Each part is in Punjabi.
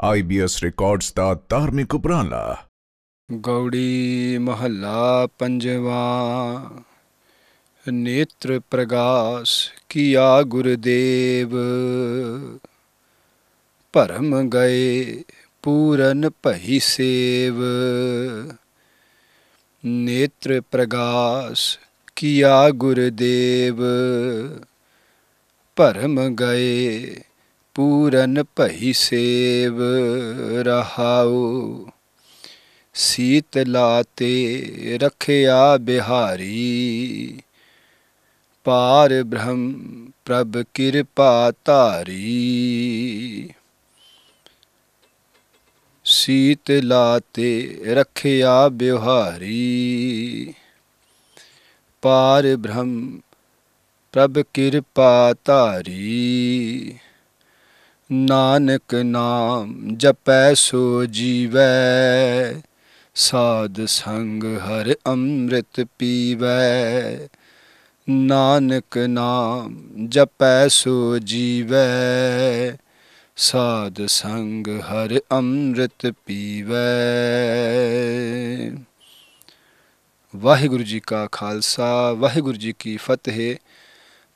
ਆਈਬੀਐਸ ਰਿਕਾਰਡਸ ਦਾ ਧਾਰਮਿਕ ਉਪਰਾਲਾ। ਗੌੜੀ ਮਹੱਲਾ ਪੰਜਵਾ। ਨੇਤਰ ਪ੍ਰਗਾਸ ਕੀਆ ਗੁਰਦੇਵ। ਭਰਮ ਗਏ ਪੂਰਨ ਭਈ ਸੇਵ। ਨੇਤਰ ਪ੍ਰਗਾਸ ਕੀਆ ਗੁਰਦੇਵ। ਭਰਮ ਗਏ ਪੂਰਨ ਭਈ ਸੇਵ ਰਹਾਉ ਸੀਤ ਲਾਤੇ ਰਖਿਆ ਬਿਹਾਰੀ ਪਾਰ ਬ੍ਰਹਮ ਪ੍ਰਭ ਕਿਰਪਾ ਧਾਰੀ ਸੀਤ ਲਾਤੇ ਰਖਿਆ ਬਿਹਾਰੀ ਪਾਰ ਬ੍ਰਹਮ ਪ੍ਰਭ ਕਿਰਪਾ ਧਾਰੀ ਨਾਨਕ ਨਾਮ ਜਪੈ ਸੋ ਜੀਵੈ, ਸਾਧ ਸੰਗ ਹਰ ਅੰਮ੍ਰਿਤ ਪੀਵੈ। ਨਾਨਕ ਨਾਮ ਜਪੈ ਸੋ ਜੀਵੈ, ਸਾਧ ਸੰਗ ਹਰ ਅੰਮ੍ਰਿਤ ਪੀਵੈ। ਵਾਹਿਗੁਰੂ ਜੀ ਕਾ ਖਾਲਸਾ, ਵਾਹਿਗੁਰੂ ਜੀ ਕੀ ਫਤਿਹ।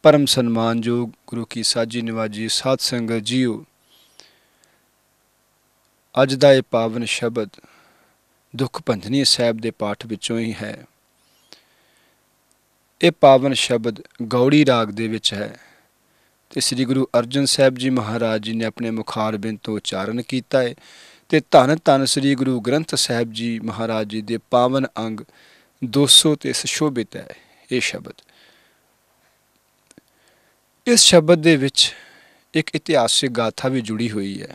ਪਰਮ ਸਨਮਾਨਯੋਗ ਗੁਰੂ ਕੀ ਸਾਜੀ ਨਿਵਾਜੀ ਸਾਧ ਸੰਗਤ ਜੀਓ। ਅੱਜ ਦਾ ਇਹ ਪਾਵਨ ਸ਼ਬਦ ਦੁੱਖ ਭੰਜਨੀ ਸਾਹਿਬ ਦੇ ਪਾਠ ਵਿੱਚੋਂ ਹੀ ਹੈ। ਇਹ ਪਾਵਨ ਸ਼ਬਦ ਗੌੜੀ ਰਾਗ ਦੇ ਵਿੱਚ ਹੈ ਤੇ ਸ੍ਰੀ ਗੁਰੂ ਅਰਜਨ ਸਾਹਿਬ ਜੀ ਮਹਾਰਾਜ ਜੀ ਨੇ ਆਪਣੇ ਮੁਖਾਰਬਿੰਦ ਤੋਂ ਉਚਾਰਨ ਕੀਤਾ ਹੈ ਤੇ ਧੰਨ ਧੰਨ ਸ੍ਰੀ ਗੁਰੂ ਗ੍ਰੰਥ ਸਾਹਿਬ ਜੀ ਮਹਾਰਾਜ ਜੀ ਦੇ ਪਾਵਨ ਅੰਗ 200 ਤੇ ਸੁਸ਼ੋਭਿਤ ਹੈ ਇਹ ਸ਼ਬਦ। ਇਸ ਸ਼ਬਦ ਦੇ ਵਿੱਚ ਇੱਕ ਇਤਿਹਾਸਿਕ ਗਾਥਾ ਵੀ ਜੁੜੀ ਹੋਈ ਹੈ।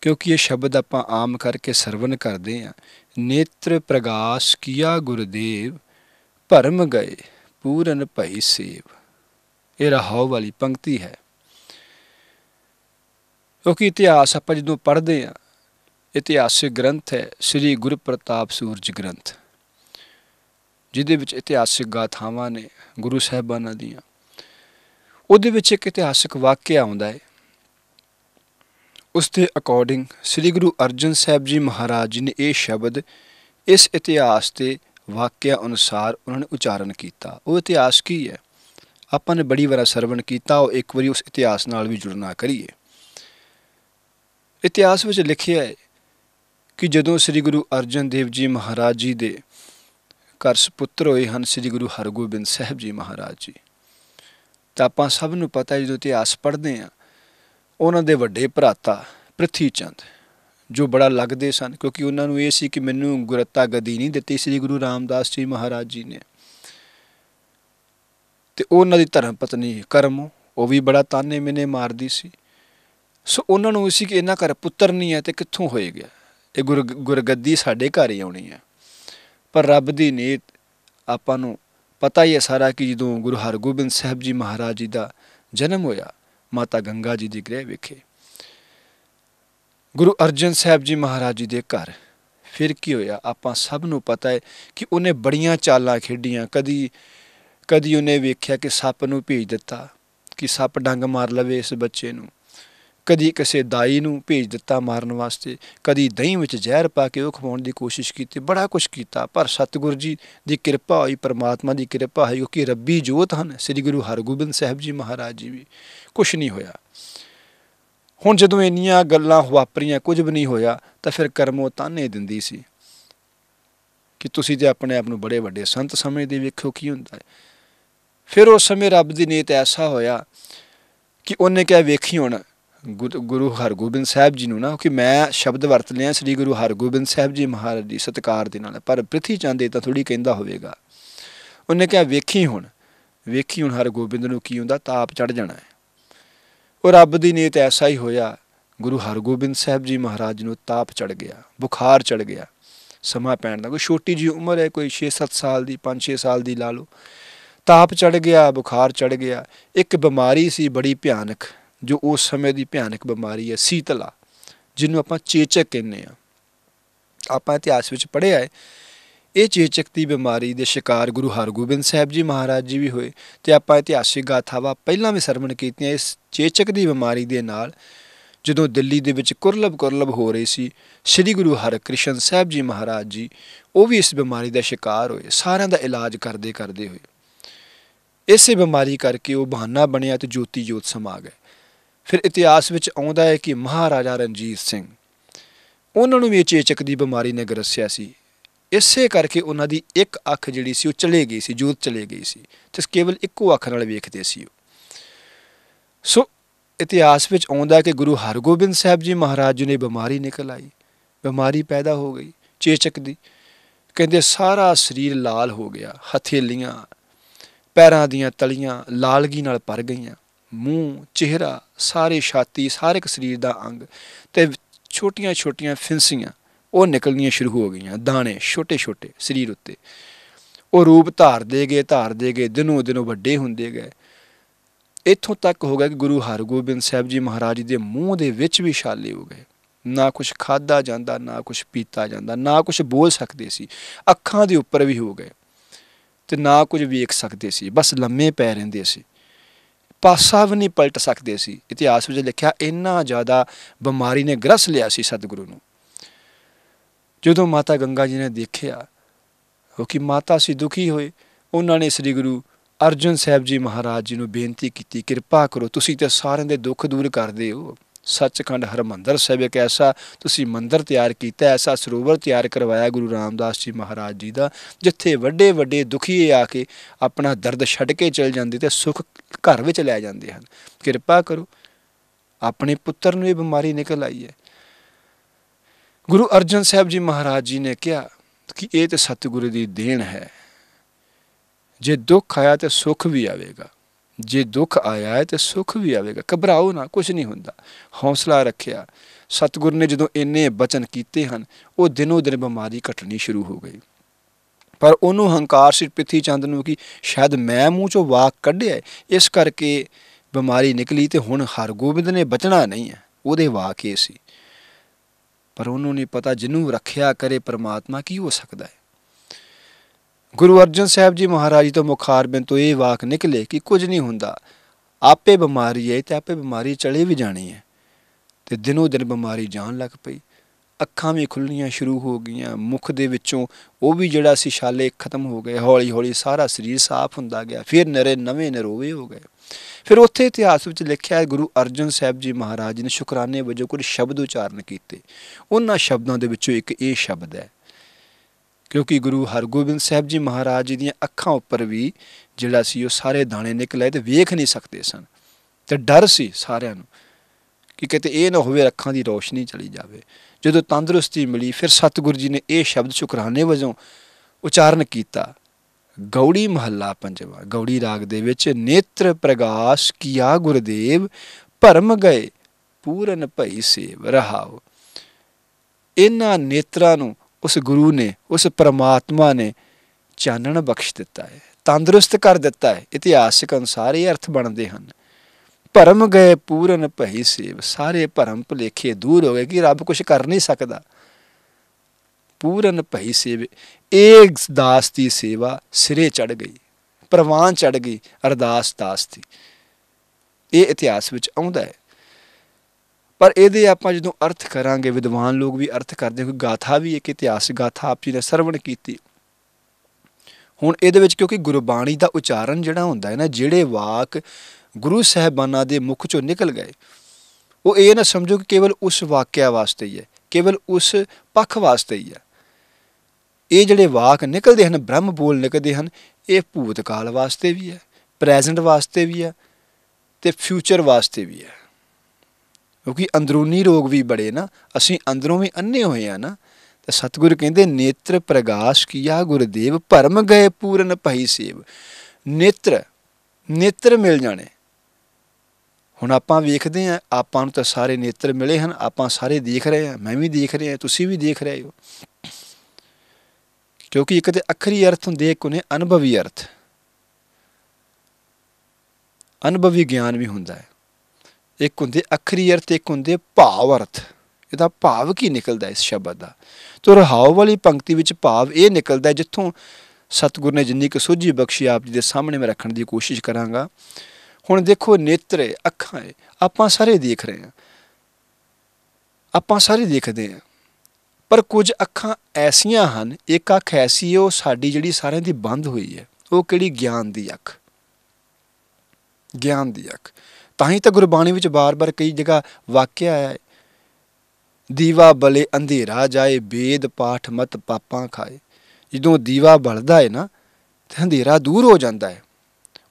ਕਿਉਂਕਿ ਇਹ ਸ਼ਬਦ ਆਪਾਂ ਆਮ ਕਰਕੇ ਸਰਵਨ ਕਰਦੇ ਹਾਂ। ਨੇਤਰ ਪ੍ਰਗਾਸ ਕੀਆ ਗੁਰਦੇਵ, ਭਰਮ ਗਏ ਪੂਰਨ ਭਈ ਸੇਵ। ਇਹ ਰਹਾਉ ਵਾਲੀ ਪੰਕਤੀ ਹੈ। ਕਿਉਂਕਿ ਇਤਿਹਾਸ ਆਪਾਂ ਜਦੋਂ ਪੜ੍ਹਦੇ ਹਾਂ, ਇਤਿਹਾਸਿਕ ਗ੍ਰੰਥ ਹੈ, ਸ੍ਰੀ ਗੁਰੂ ਪ੍ਰਤਾਪ ਸੂਰਜ ਗ੍ਰੰਥ, ਜਿਹਦੇ ਵਿੱਚ ਇਤਿਹਾਸਿਕ ਗਾਥਾਵਾਂ ਨੇ ਗੁਰੂ ਸਾਹਿਬਾਨਾਂ ਦੀਆਂ ਉਹਦੇ ਵਿੱਚ ਇੱਕ ਇਤਿਹਾਸਿਕ ਵਾਕਿਆ ਆਉਂਦਾ ਹੈ। ਉਸ ਦੇ ਅਕੋਰਡਿੰਗ ਸ੍ਰੀ ਗੁਰੂ ਅਰਜਨ ਸਾਹਿਬ ਜੀ ਮਹਾਰਾਜ ਜੀ ਨੇ ਇਹ ਸ਼ਬਦ ਇਸ ਇਤਿਹਾਸ ਦੇ ਵਾਕਿਆ ਅਨੁਸਾਰ ਉਹਨਾਂ ਨੇ ਉਚਾਰਨ ਕੀਤਾ। ਉਹ ਇਤਿਹਾਸ ਕੀ ਹੈ? ਆਪਾਂ ਨੇ ਬੜੀ ਵਾਰ ਸਰਵਣ ਕੀਤਾ, ਉਹ ਇੱਕ ਵਾਰੀ ਉਸ ਇਤਿਹਾਸ ਨਾਲ ਵੀ ਜੁੜਨਾ ਕਰੀਏ। ਇਤਿਹਾਸ ਵਿੱਚ ਲਿਖਿਆ ਹੈ ਕਿ ਜਦੋਂ ਸ੍ਰੀ ਗੁਰੂ ਅਰਜਨ ਦੇਵ ਜੀ ਮਹਾਰਾਜ ਜੀ ਦੇ ਘਰ ਸੁਪੁੱਤਰ ਹੋਏ ਹਨ, ਸ੍ਰੀ ਗੁਰੂ ਹਰਗੋਬਿੰਦ ਸਾਹਿਬ ਜੀ ਮਹਾਰਾਜ ਜੀ ਤਾਂ ਆਪਾਂ ਸਭ ਨੂੰ ਪਤਾ ਜਦੋਂ ਇਤਿਹਾਸ ਪੜ੍ਹਦੇ ਆ ਉਹਨਾਂ ਦੇ ਵੱਡੇ ਭਰਾਤਾ ਪ੍ਰਿਥੀ ਚੰਦ, ਜੋ ਬੜਾ ਲੱਗਦੇ ਸਨ ਕਿਉਂਕਿ ਉਹਨਾਂ ਨੂੰ ਇਹ ਸੀ ਕਿ ਮੈਨੂੰ ਗੁਰਤਾ ਗਦੀ ਨਹੀਂ ਦਿੱਤੀ ਸ੍ਰੀ ਗੁਰੂ ਰਾਮਦਾਸ ਜੀ ਮਹਾਰਾਜ ਜੀ ਨੇ। ਤੇ ਉਹਨਾਂ ਦੀ ਧਰਮ ਪਤਨੀ ਕਰਮ, ਉਹ ਵੀ ਬੜਾ ਤਾਨੇ ਮੈਨੇ ਮਾਰਦੀ ਸੀ। ਸੋ ਉਹਨਾਂ ਨੂੰ ਸੀ ਕਿ ਇਹਨਾਂ ਘਰ ਪੁੱਤਰ ਨਹੀਂ ਹੈ ਤੇ ਕਿੱਥੋਂ ਹੋਏਗਾ ਇਹ ਗੁਰ, ਗੁਰਗੱਦੀ ਸਾਡੇ ਘਰ ਹੀ ਆਉਣੀ ਹੈ। ਪਰ ਰੱਬ ਦੀ ਨੀਤ ਆਪਾਂ ਨੂੰ ਪਤਾ ਹੀ ਹੈ ਸਾਰਾ ਕਿ ਜਦੋਂ ਗੁਰੂ ਹਰਗੋਬਿੰਦ ਸਾਹਿਬ ਜੀ ਮਹਾਰਾਜ ਜੀ ਦਾ ਜਨਮ ਹੋਇਆ, ਮਾਤਾ ਗੰਗਾ ਜੀ ਦੀ ਗ੍ਰਹਿ ਵਿਖੇ, ਗੁਰੂ ਅਰਜਨ ਸਾਹਿਬ ਜੀ ਮਹਾਰਾਜ ਜੀ ਦੇ ਘਰ, ਫਿਰ ਕੀ ਹੋਇਆ? ਆਪਾਂ ਸਭ ਨੂੰ ਪਤਾ ਹੈ ਕਿ ਉਹਨੇ ਬੜੀਆਂ ਚਾਲਾਂ ਖੇਡੀਆਂ, ਕਦੀ ਕਦੀ ਉਹਨੇ ਵੇਖਿਆ ਕਿ ਸੱਪ ਨੂੰ ਭੇਜ ਦਿੱਤਾ, ਕਿ ਸੱਪ ਡੰਗ ਮਾਰ ਲਵੇ ਇਸ ਬੱਚੇ ਨੂੰ। ਕਦੀ ਕਿਸੇ ਦਾਈ ਨੂੰ ਭੇਜ ਦਿੱਤਾ ਮਾਰਨ ਵਾਸਤੇ, ਕਦੀ ਦਹੀਂ ਵਿੱਚ ਜ਼ਹਿਰ ਪਾ ਕੇ ਉਹ ਖਵਾਉਣ ਦੀ ਕੋਸ਼ਿਸ਼ ਕੀਤੀ, ਬੜਾ ਕੁਝ ਕੀਤਾ। ਪਰ ਸਤਿਗੁਰੂ ਜੀ ਦੀ ਕਿਰਪਾ ਹੋਈ, ਪਰਮਾਤਮਾ ਦੀ ਕਿਰਪਾ ਹੋਈ, ਕਿਉਂਕਿ ਰੱਬੀ ਜੋਤ ਹਨ, ਸ੍ਰੀ ਗੁਰੂ ਹਰਗੋਬਿੰਦ ਸਾਹਿਬ ਜੀ ਮਹਾਰਾਜ ਜੀ ਵੀ। ਕੁਝ ਨਹੀਂ ਹੋਇਆ। ਹੁਣ ਜਦੋਂ ਇੰਨੀਆਂ ਗੱਲਾਂ ਵਾਪਰੀਆਂ, ਕੁਝ ਵੀ ਨਹੀਂ ਹੋਇਆ, ਤਾਂ ਫਿਰ ਕਰਮੋ ਤਾਨੇ ਦਿੰਦੀ ਸੀ ਕਿ ਤੁਸੀਂ ਤੇ ਆਪਣੇ ਆਪ ਨੂੰ ਬੜੇ ਵੱਡੇ ਸੰਤ ਸਮਝਦੇ ਵੇਖੋ ਕੀ ਹੁੰਦਾ ਹੈ। ਫਿਰ ਉਸ ਸਮੇਂ ਰੱਬ ਦੀ ਨੀਤ ਐਸਾ ਹੋਇਆ ਕਿ ਉਹਨੇ ਕਿਹਾ, ਵੇਖੀ ਹੁਣ ਗੁਰੂ ਹਰਗੋਬਿੰਦ ਸਾਹਿਬ ਜੀ ਨੂੰ ਨਾ ਕਿ ਮੈਂ ਸ਼ਬਦ ਵਰਤ ਲਿਆ ਸ੍ਰੀ ਗੁਰੂ ਹਰਗੋਬਿੰਦ ਸਾਹਿਬ ਜੀ ਮਹਾਰਾਜ ਦੀ ਸਤਕਾਰ ਦੇ ਨਾਲ, ਪਰ ਪ੍ਰਿਥੀ ਚੰਦੇ ਤਾਂ ਥੋੜੀ ਕਹਿੰਦਾ ਹੋਵੇਗਾ। ਉਹਨੇ ਕਿਹਾ, ਵੇਖੀ ਹੁਣ ਵੇਖੀ ਹੁਣ ਹਰਗੋਬਿੰਦ ਨੂੰ ਕੀ ਹੁੰਦਾ ਤਾਪ ਚੜ ਜਾਣਾ ਹੈ। ਉਹ ਰੱਬ ਦੀ ਨੀਤ ਐਸਾ ਹੀ ਹੋਇਆ, ਗੁਰੂ ਹਰਗੋਬਿੰਦ ਸਾਹਿਬ ਜੀ ਮਹਾਰਾਜ ਨੂੰ ਤਾਪ ਚੜ ਗਿਆ, ਬੁਖਾਰ ਚੜ ਗਿਆ, ਸਮਾਂ ਪੈਣ ਦਾ ਕੋਈ ਛੋਟੀ ਜੀ ਉਮਰ ਹੈ, ਕੋਈ 6-7 ਸਾਲ ਦੀ 5-6 ਸਾਲ ਦੀ ਲਾ ਲਓ। ਤਾਪ ਚੜ ਗਿਆ, ਬੁਖਾਰ ਚੜ ਗਿਆ। ਇੱਕ ਬਿਮਾਰੀ ਸੀ, ਬੜੀ ਭਿਆਨਕ। ਜੋ ਉਸ ਸਮੇਂ ਦੀ ਭਿਆਨਕ ਬਿਮਾਰੀ ਹੈ, ਸੀਤਲਾ, ਜਿਹਨੂੰ ਆਪਾਂ ਚੇਚਕ ਕਹਿੰਦੇ ਆ ਆਪਾਂ ਇਤਿਹਾਸ ਵਿੱਚ ਪੜ੍ਹਿਆ ਹੈ, ਇਹ ਚੇਚਕ ਦੀ ਬਿਮਾਰੀ ਦੇ ਸ਼ਿਕਾਰ ਗੁਰੂ ਹਰਗੋਬਿੰਦ ਸਾਹਿਬ ਜੀ ਮਹਾਰਾਜ ਜੀ ਵੀ ਹੋਏ ਤੇ ਆਪਾਂ ਇਤਿਹਾਸਿਕ ਗਾਥਾਵਾਂ ਪਹਿਲਾਂ ਵੀ ਸਰਵਣ ਕੀਤੀਆਂ ਇਸ ਚੇਚਕ ਦੀ ਬਿਮਾਰੀ ਦੇ ਨਾਲ, ਜਦੋਂ ਦਿੱਲੀ ਦੇ ਵਿੱਚ ਕੁਰਲਬ ਕੁਰਲਬ ਹੋ ਰਹੀ ਸੀ, ਸ੍ਰੀ ਗੁਰੂ ਹਰਕ੍ਰਿਸ਼ਨ ਸਾਹਿਬ ਜੀ ਮਹਾਰਾਜ ਜੀ, ਉਹ ਵੀ ਇਸ ਬਿਮਾਰੀ ਦਾ ਸ਼ਿਕਾਰ ਹੋਏ, ਸਾਰਿਆਂ ਦਾ ਇਲਾਜ ਕਰਦੇ ਕਰਦੇ ਹੋਏ। ਇਸੇ ਬਿਮਾਰੀ ਕਰਕੇ ਉਹ ਬਹਾਨਾ ਬਣਿਆ ਤੇ ਜੋਤੀ ਜੋਤ ਸਮਾ ਗਏ। ਫਿਰ ਇਤਿਹਾਸ ਵਿੱਚ ਆਉਂਦਾ ਹੈ ਕਿ ਮਹਾਰਾਜਾ ਰਣਜੀਤ ਸਿੰਘ, ਉਹਨਾਂ ਨੂੰ ਵੀ ਇਹ ਚੇਚਕ ਦੀ ਬਿਮਾਰੀ ਨੇ ਗਰਸਿਆ ਸੀ। ਇਸੇ ਕਰਕੇ ਉਹਨਾਂ ਦੀ ਇੱਕ ਅੱਖ ਜਿਹੜੀ ਸੀ ਉਹ ਚਲੇ ਗਈ ਸੀ, ਜੋਤ ਚਲੇ ਗਈ ਸੀ ਤੇ ਕੇਵਲ ਇੱਕੋ ਅੱਖ ਨਾਲ ਵੇਖਦੇ ਸੀ ਉਹ। ਸੋ ਇਤਿਹਾਸ ਵਿੱਚ ਆਉਂਦਾ ਕਿ ਗੁਰੂ ਹਰਗੋਬਿੰਦ ਸਾਹਿਬ ਜੀ ਮਹਾਰਾਜ ਜੀ ਨੇ ਬਿਮਾਰੀ ਨਿਕਲ ਆਈ, ਬਿਮਾਰੀ ਪੈਦਾ ਹੋ ਗਈ ਚੇਚਕ ਦੀ। ਕਹਿੰਦੇ ਸਾਰਾ ਸਰੀਰ ਲਾਲ ਹੋ ਗਿਆ, ਹਥੇਲੀਆਂ, ਪੈਰਾਂ ਦੀਆਂ ਤਲੀਆਂ ਲਾਲਗੀ ਨਾਲ ਭਰ ਗਈਆਂ। ਮੂੰਹ, ਚਿਹਰਾ, ਸਾਰੇ ਛਾਤੀ, ਸਾਰੇ ਸਰੀਰ ਦਾ ਅੰਗ ਤੇ ਛੋਟੀਆਂ ਛੋਟੀਆਂ ਫਿੰਸੀਆਂ, ਉਹ ਨਿਕਲਣੀਆਂ ਸ਼ੁਰੂ ਹੋ ਗਈਆਂ, ਦਾਣੇ ਛੋਟੇ ਛੋਟੇ ਸਰੀਰ ਉੱਤੇ। ਉਹ ਰੂਪ ਧਾਰਦੇ ਗਏ ਧਾਰਦੇ ਗਏ, ਦਿਨੋਂ ਦਿਨੋਂ ਵੱਡੇ ਹੁੰਦੇ ਗਏ। ਇੱਥੋਂ ਤੱਕ ਹੋ ਗਿਆ ਕਿ ਗੁਰੂ ਹਰਗੋਬਿੰਦ ਸਾਹਿਬ ਜੀ ਮਹਾਰਾਜ ਜੀ ਦੇ ਮੂੰਹ ਦੇ ਵਿੱਚ ਵੀ ਛਾਲੇ ਹੋ ਗਏ। ਨਾ ਕੁਝ ਖਾਦਾ ਜਾਂਦਾ, ਨਾ ਕੁਝ ਪੀਤਾ ਜਾਂਦਾ, ਨਾ ਕੁਝ ਬੋਲ ਸਕਦੇ ਸੀ। ਅੱਖਾਂ ਦੇ ਉੱਪਰ ਵੀ ਹੋ ਗਏ ਤੇ ਨਾ ਕੁਝ ਵੇਖ ਸਕਦੇ ਸੀ। ਬਸ ਲੰਮੇ ਪੈ ਰਹਿੰਦੇ ਸੀ। ਪਾਸਾ ਵੀ ਨਹੀਂ ਪਲਟ ਸਕਦੇ ਸੀ ਇਤਿਹਾਸ ਵਿੱਚ ਲਿਖਿਆ, ਇੰਨਾ ਜ਼ਿਆਦਾ ਬਿਮਾਰੀ ਨੇ ਗ੍ਰਸ ਲਿਆ ਸੀ ਸਤਿਗੁਰੂ ਨੂੰ। ਜਦੋਂ ਮਾਤਾ ਗੰਗਾ ਜੀ ਨੇ ਦੇਖਿਆ, ਉਹ ਕਿ ਮਾਤਾ ਸੀ ਦੁਖੀ ਹੋਏ, ਉਹਨਾਂ ਨੇ ਸ੍ਰੀ ਗੁਰੂ ਅਰਜਨ ਸਾਹਿਬ ਜੀ ਮਹਾਰਾਜ ਜੀ ਨੂੰ ਬੇਨਤੀ ਕੀਤੀ, ਕਿਰਪਾ ਕਰੋ, ਤੁਸੀਂ ਤੇ ਸਾਰਿਆਂ ਦੇ ਦੁੱਖ ਦੂਰ ਕਰਦੇ ਹੋ। ਸੱਚਖੰਡ ਹਰਮੰਦਰ ਸਾਹਿਬ ਇੱਕ ਐਸਾ ਤੁਸੀਂ ਮੰਦਰ ਤਿਆਰ ਕੀਤਾ, ਐਸਾ ਸਰੋਵਰ ਤਿਆਰ ਕਰਵਾਇਆ ਗੁਰੂ ਰਾਮਦਾਸ ਜੀ ਮਹਾਰਾਜ ਜੀ ਦਾ, ਜਿੱਥੇ ਵੱਡੇ ਵੱਡੇ ਦੁਖੀ ਆ ਕੇ ਆਪਣਾ ਦਰਦ ਛੱਡ ਕੇ ਚਲ ਜਾਂਦੇ ਤੇ ਸੁੱਖ ਘਰ ਵਿੱਚ ਲੈ ਜਾਂਦੇ ਹਨ। ਕਿਰਪਾ ਕਰੋ, ਆਪਣੇ ਪੁੱਤਰ ਨੂੰ ਇਹ ਬਿਮਾਰੀ ਨਿਕਲ ਆਈ ਹੈ। ਗੁਰੂ ਅਰਜਨ ਸਾਹਿਬ ਜੀ ਮਹਾਰਾਜ ਜੀ ਨੇ ਕਿਹਾ ਕਿ ਇਹ ਤੇ ਸਤਿਗੁਰੂ ਦੀ ਦੇਣ ਹੈ। ਜੇ ਦੁੱਖ ਆਇਆ ਤੇ ਸੁੱਖ ਵੀ ਆਵੇਗਾ। ਜੇ ਦੁੱਖ ਆਇਆ ਹੈ ਤੇ ਸੁੱਖ ਵੀ ਆਵੇਗਾ। ਘਬਰਾਓ ਨਾ ਕੁਝ ਨਹੀਂ ਹੁੰਦਾ। ਹੌਸਲਾ ਰੱਖਿਆ। ਸਤਿਗੁਰ ਨੇ ਜਦੋਂ ਇੰਨੇ ਬਚਨ ਕੀਤੇ ਹਨ, ਉਹ ਦਿਨੋ ਦਿਨ ਬਿਮਾਰੀ ਘਟਣੀ ਸ਼ੁਰੂ ਹੋ ਗਈ। ਪਰ ਉਹਨੂੰ ਹੰਕਾਰ ਸੀ ਪ੍ਰਿਥੀ ਚੰਦ ਨੂੰ ਕਿ ਸ਼ਾਇਦ ਮੈਂ ਮੂੰਹ ਚੋਂ ਵਾਕ ਕੱਢਿਆ ਇਸ ਕਰਕੇ ਬਿਮਾਰੀ ਨਿਕਲੀ ਤੇ ਹੁਣ ਹਰਗੋਬਿੰਦ ਨੇ ਬਚਣਾ ਨਹੀਂ ਹੈ। ਉਹਦੇ ਵਾਕ ਇਹ ਸੀ। ਪਰ ਉਹਨੂੰ ਨਹੀਂ ਪਤਾ ਜਿਹਨੂੰ ਰੱਖਿਆ ਕਰੇ ਪ੍ਰਮਾਤਮਾ ਕੀ ਹੋ ਸਕਦਾ ਹੈ। ਗੁਰੂ ਅਰਜਨ ਸਾਹਿਬ ਜੀ ਮਹਾਰਾਜ ਤੋਂ ਮੁਖਾਰਬਿੰਦ ਤੋਂ ਇਹ ਵਾਕ ਨਿਕਲੇ ਕਿ ਕੁਝ ਨਹੀਂ ਹੁੰਦਾ। ਆਪੇ ਬਿਮਾਰੀ ਹੈ ਤੇ ਆਪੇ ਬਿਮਾਰੀ ਚਲੇ ਵੀ ਜਾਣੀ ਹੈ। ਤੇ ਦਿਨੋ ਦਿਨ ਬਿਮਾਰੀ ਜਾਣ ਲੱਗ ਪਈ। ਅੱਖਾਂ ਵੀ ਖੁੱਲਣੀਆਂ ਸ਼ੁਰੂ ਹੋ ਗਈਆਂ। ਮੁਖ ਦੇ ਵਿੱਚੋਂ ਉਹ ਵੀ ਜਿਹੜਾ ਸੀ ਛਾਲੇ ਖਤਮ ਹੋ ਗਏ। ਹੌਲੀ ਹੌਲੀ ਸਾਰਾ ਸਰੀਰ ਸਾਫ਼ ਹੁੰਦਾ ਗਿਆ। ਫਿਰ ਨਰੇ ਨਵੇਂ ਨਰੋਵੇ ਹੋ ਗਏ। ਫਿਰ ਉੱਥੇ ਇਤਿਹਾਸ ਵਿੱਚ ਲਿਖਿਆ ਹੈ, ਗੁਰੂ ਅਰਜਨ ਸਾਹਿਬ ਜੀ ਮਹਾਰਾਜ ਨੇ ਸ਼ੁਕਰਾਨੇ ਵਜੋਂ ਕੁਝ ਸ਼ਬਦ ਉਚਾਰਨ ਕੀਤੇ। ਉਹਨਾਂ ਸ਼ਬਦਾਂ ਦੇ ਵਿੱਚੋਂ ਇੱਕ ਇਹ ਸ਼ਬਦ ਹੈ ਕਿਉਂਕਿ ਗੁਰੂ ਹਰਗੋਬਿੰਦ ਸਾਹਿਬ ਜੀ ਮਹਾਰਾਜ ਜੀ ਦੀਆਂ ਅੱਖਾਂ ਉੱਪਰ ਵੀ ਜਿਹੜਾ ਸੀ ਉਹ ਸਾਰੇ ਦਾਣੇ ਨਿਕਲੇ ਤੇ ਵੇਖ ਨਹੀਂ ਸਕਦੇ ਸਨ। ਤੇ ਡਰ ਸੀ ਸਾਰਿਆਂ ਨੂੰ ਕਿ ਕਿਤੇ ਇਹ ਨਾ ਹੋਵੇ ਅੱਖਾਂ ਦੀ ਰੋਸ਼ਨੀ ਚਲੀ ਜਾਵੇ। ਜਦੋਂ ਤੰਦਰੁਸਤੀ ਮਿਲੀ, ਫਿਰ ਸਤਿਗੁਰੂ ਜੀ ਨੇ ਇਹ ਸ਼ਬਦ ਸ਼ੁਕਰਾਨੇ ਵਜੋਂ ਉਚਾਰਨ ਕੀਤਾ, ਗੌੜੀ ਮਹੱਲਾ ਪੰਜਵਾ, ਗੌੜੀ ਰਾਗ ਦੇ ਵਿੱਚ ਨੇਤਰ ਪ੍ਰਗਾਸ਼ ਕੀਆ ਗੁਰਦੇਵ, ਭਰਮ ਗਏ ਪੂਰਨ ਭਈ ਸੇਵ ਰਹਾਓ ਇਹਨਾਂ ਨੇਤਰਾਂ ਨੂੰ ਉਸ ਗੁਰੂ ਨੇ, ਉਸ ਪਰਮਾਤਮਾ ਨੇ ਚਾਨਣ ਬਖਸ਼ ਦਿੱਤਾ ਹੈ, ਤੰਦਰੁਸਤ ਕਰ ਦਿੱਤਾ ਹੈ। ਇਤਿਹਾਸਿਕ ਅਨੁਸਾਰ ਇਹ ਅਰਥ ਬਣਦੇ ਹਨ, ਭਰਮ ਗਏ ਪੂਰਨ ਭਈ ਸੇਵ ਸਾਰੇ ਭਰਮ ਭੁਲੇਖੇ ਦੂਰ ਹੋ ਗਏ ਕਿ ਰੱਬ ਕੁਝ ਕਰ ਨਹੀਂ ਸਕਦਾ। ਪੂਰਨ ਭਈ ਸੇਵ, ਇਹ ਦਾਸ ਦੀ ਸੇਵਾ ਸਿਰੇ ਚੜ ਗਈ, ਪ੍ਰਵਾਨ ਚੜ ਗਈ ਅਰਦਾਸ ਦਾਸ ਦੀ। ਇਹ ਇਤਿਹਾਸ ਵਿੱਚ ਆਉਂਦਾ ਹੈ। ਪਰ ਇਹਦੇ ਆਪਾਂ ਜਦੋਂ ਅਰਥ ਕਰਾਂਗੇ, ਵਿਦਵਾਨ ਲੋਕ ਵੀ ਅਰਥ ਕਰਦੇ ਕੋਈ ਗਾਥਾ ਵੀ ਇੱਕ ਇਤਿਹਾਸ, ਗਾਥਾ ਆਪ ਜੀ ਨੇ ਸਰਵਣ ਕੀਤੀ। ਹੁਣ ਇਹਦੇ ਵਿੱਚ ਕਿਉਂਕਿ ਗੁਰਬਾਣੀ ਦਾ ਉਚਾਰਨ ਜਿਹੜਾ ਹੁੰਦਾ ਹੈ ਨਾ, ਜਿਹੜੇ ਵਾਕ ਗੁਰੂ ਸਾਹਿਬਾਨਾਂ ਦੇ ਮੁਖ ਚੋਂ ਨਿਕਲ ਗਏ, ਉਹ ਇਹ ਨਾ ਸਮਝੋ ਕਿ ਕੇਵਲ ਉਸ ਵਾਕਿਆ ਵਾਸਤੇ ਹੀ ਹੈ, ਕੇਵਲ ਉਸ ਪੱਖ ਵਾਸਤੇ ਹੀ ਹੈ। ਇਹ ਜਿਹੜੇ ਵਾਕ ਨਿਕਲਦੇ ਹਨ, ਬ੍ਰਹਮ ਬੋਲ ਨਿਕਲਦੇ ਹਨ, ਇਹ ਭੂਤਕਾਲ ਵਾਸਤੇ ਵੀ ਹੈ, ਪ੍ਰੈਜ਼ੈਂਟ ਵਾਸਤੇ ਵੀ ਹੈ ਤੇ ਫਿਊਚਰ ਵਾਸਤੇ ਵੀ ਹੈ। ਕਿਉਂਕਿ ਅੰਦਰੂਨੀ ਰੋਗ ਵੀ ਬੜੇ ਨਾ, ਅਸੀਂ ਅੰਦਰੋਂ ਵੀ ਅੰਨੇ ਹੋਏ ਆ ਨਾ, ਤਾਂ ਸਤਿਗੁਰੂ ਕਹਿੰਦੇ, ਨੇਤਰ ਪ੍ਰਗਾਸ਼ ਕੀਆ ਗੁਰਦੇਵ ਭਰਮ ਗਏ ਪੂਰਨ ਭਈ ਸੇਵ। ਨੇਤਰ ਨੇਤਰ ਮਿਲ ਜਾਣੇ। ਹੁਣ ਆਪਾਂ ਵੇਖਦੇ ਆ, ਆਪਾਂ ਨੂੰ ਤਾਂ ਸਾਰੇ ਨੇਤਰ ਮਿਲੇ ਹਨ, ਆਪਾਂ ਸਾਰੇ ਦੇਖ ਰਹੇ ਆ, ਮੈਂ ਵੀ ਦੇਖ ਰਿਹਾ, ਤੁਸੀਂ ਵੀ ਦੇਖ ਰਹੇ ਹੋ। ਕਿਉਂਕਿ ਇੱਕ ਤੇ ਅਖਰੀ ਅਰਥ ਹੁੰਦੇ, ਇੱਕ ਉਹਨੇ ਅਨੁਭਵੀ ਅਰਥ। ਅਨੁਭਵੀ ਗਿਆਨ ਵੀ ਹੁੰਦਾ ਹੈ। ਇੱਕ ਹੁੰਦੇ ਅਖਰੀ ਅਰਥ, ਇੱਕ ਹੁੰਦੇ ਭਾਵ ਅਰਥ। ਇਹਦਾ ਭਾਵ ਕੀ ਨਿਕਲਦਾ ਇਸ ਸ਼ਬਦ ਦਾ? ਤੋ ਰਹਾਉ ਵਾਲੀ ਪੰਕਤੀ ਵਿੱਚ ਭਾਵ ਇਹ ਨਿਕਲਦਾ ਜਿੱਥੋਂ ਸਤਿਗੁਰ ਨੇ ਜਿੰਨੀ ਕੁ ਸੋਝੀ ਬਖਸ਼ੀ ਆਪ ਜੀ ਦੇ ਸਾਹਮਣੇ ਮੈਂ ਰੱਖਣ ਦੀ ਕੋਸ਼ਿਸ਼ ਕਰਾਂਗਾ। ਹੁਣ ਦੇਖੋ ਨੇਤਰੇ, ਅੱਖਾਂ ਹੈ ਆਪਾਂ ਸਾਰੇ ਦੇਖ ਰਹੇ ਹਾਂ। ਆਪਾਂ ਸਾਰੇ ਦੇਖਦੇ ਹਾਂ। ਪਰ ਕੁਝ ਅੱਖਾਂ ਐਸੀਆਂ ਹਨ, ਇੱਕ ਅੱਖ ਐਸੀ ਹੈ, ਉਹ ਸਾਡੀ ਜਿਹੜੀ ਸਾਰਿਆਂ ਦੀ ਬੰਦ ਹੋਈ ਹੈ। ਉਹ ਕਿਹੜੀ? ਗਿਆਨ ਦੀ ਅੱਖ। ਗਿਆਨ ਦੀ ਅੱਖ। ਤਾਂ ਹੀ ਤਾਂ ਗੁਰਬਾਣੀ ਵਿੱਚ ਬਾਰ-ਬਾਰ ਕਈ ਜਗ੍ਹਾ ਵਾਕਿਆ ਹੈ, ਦੀਵਾ ਬਲੇ ਅੰਧੇਰਾ ਜਾਏ ਵੇਦ ਪਾਠ ਮਤ ਪਾਪਾਂ ਖਾਏ। ਜਦੋਂ ਦੀਵਾ ਬਲਦਾ ਹੈ ਨਾ, ਤੇ ਹਨੇਰਾ ਦੂਰ ਹੋ ਜਾਂਦਾ ਹੈ।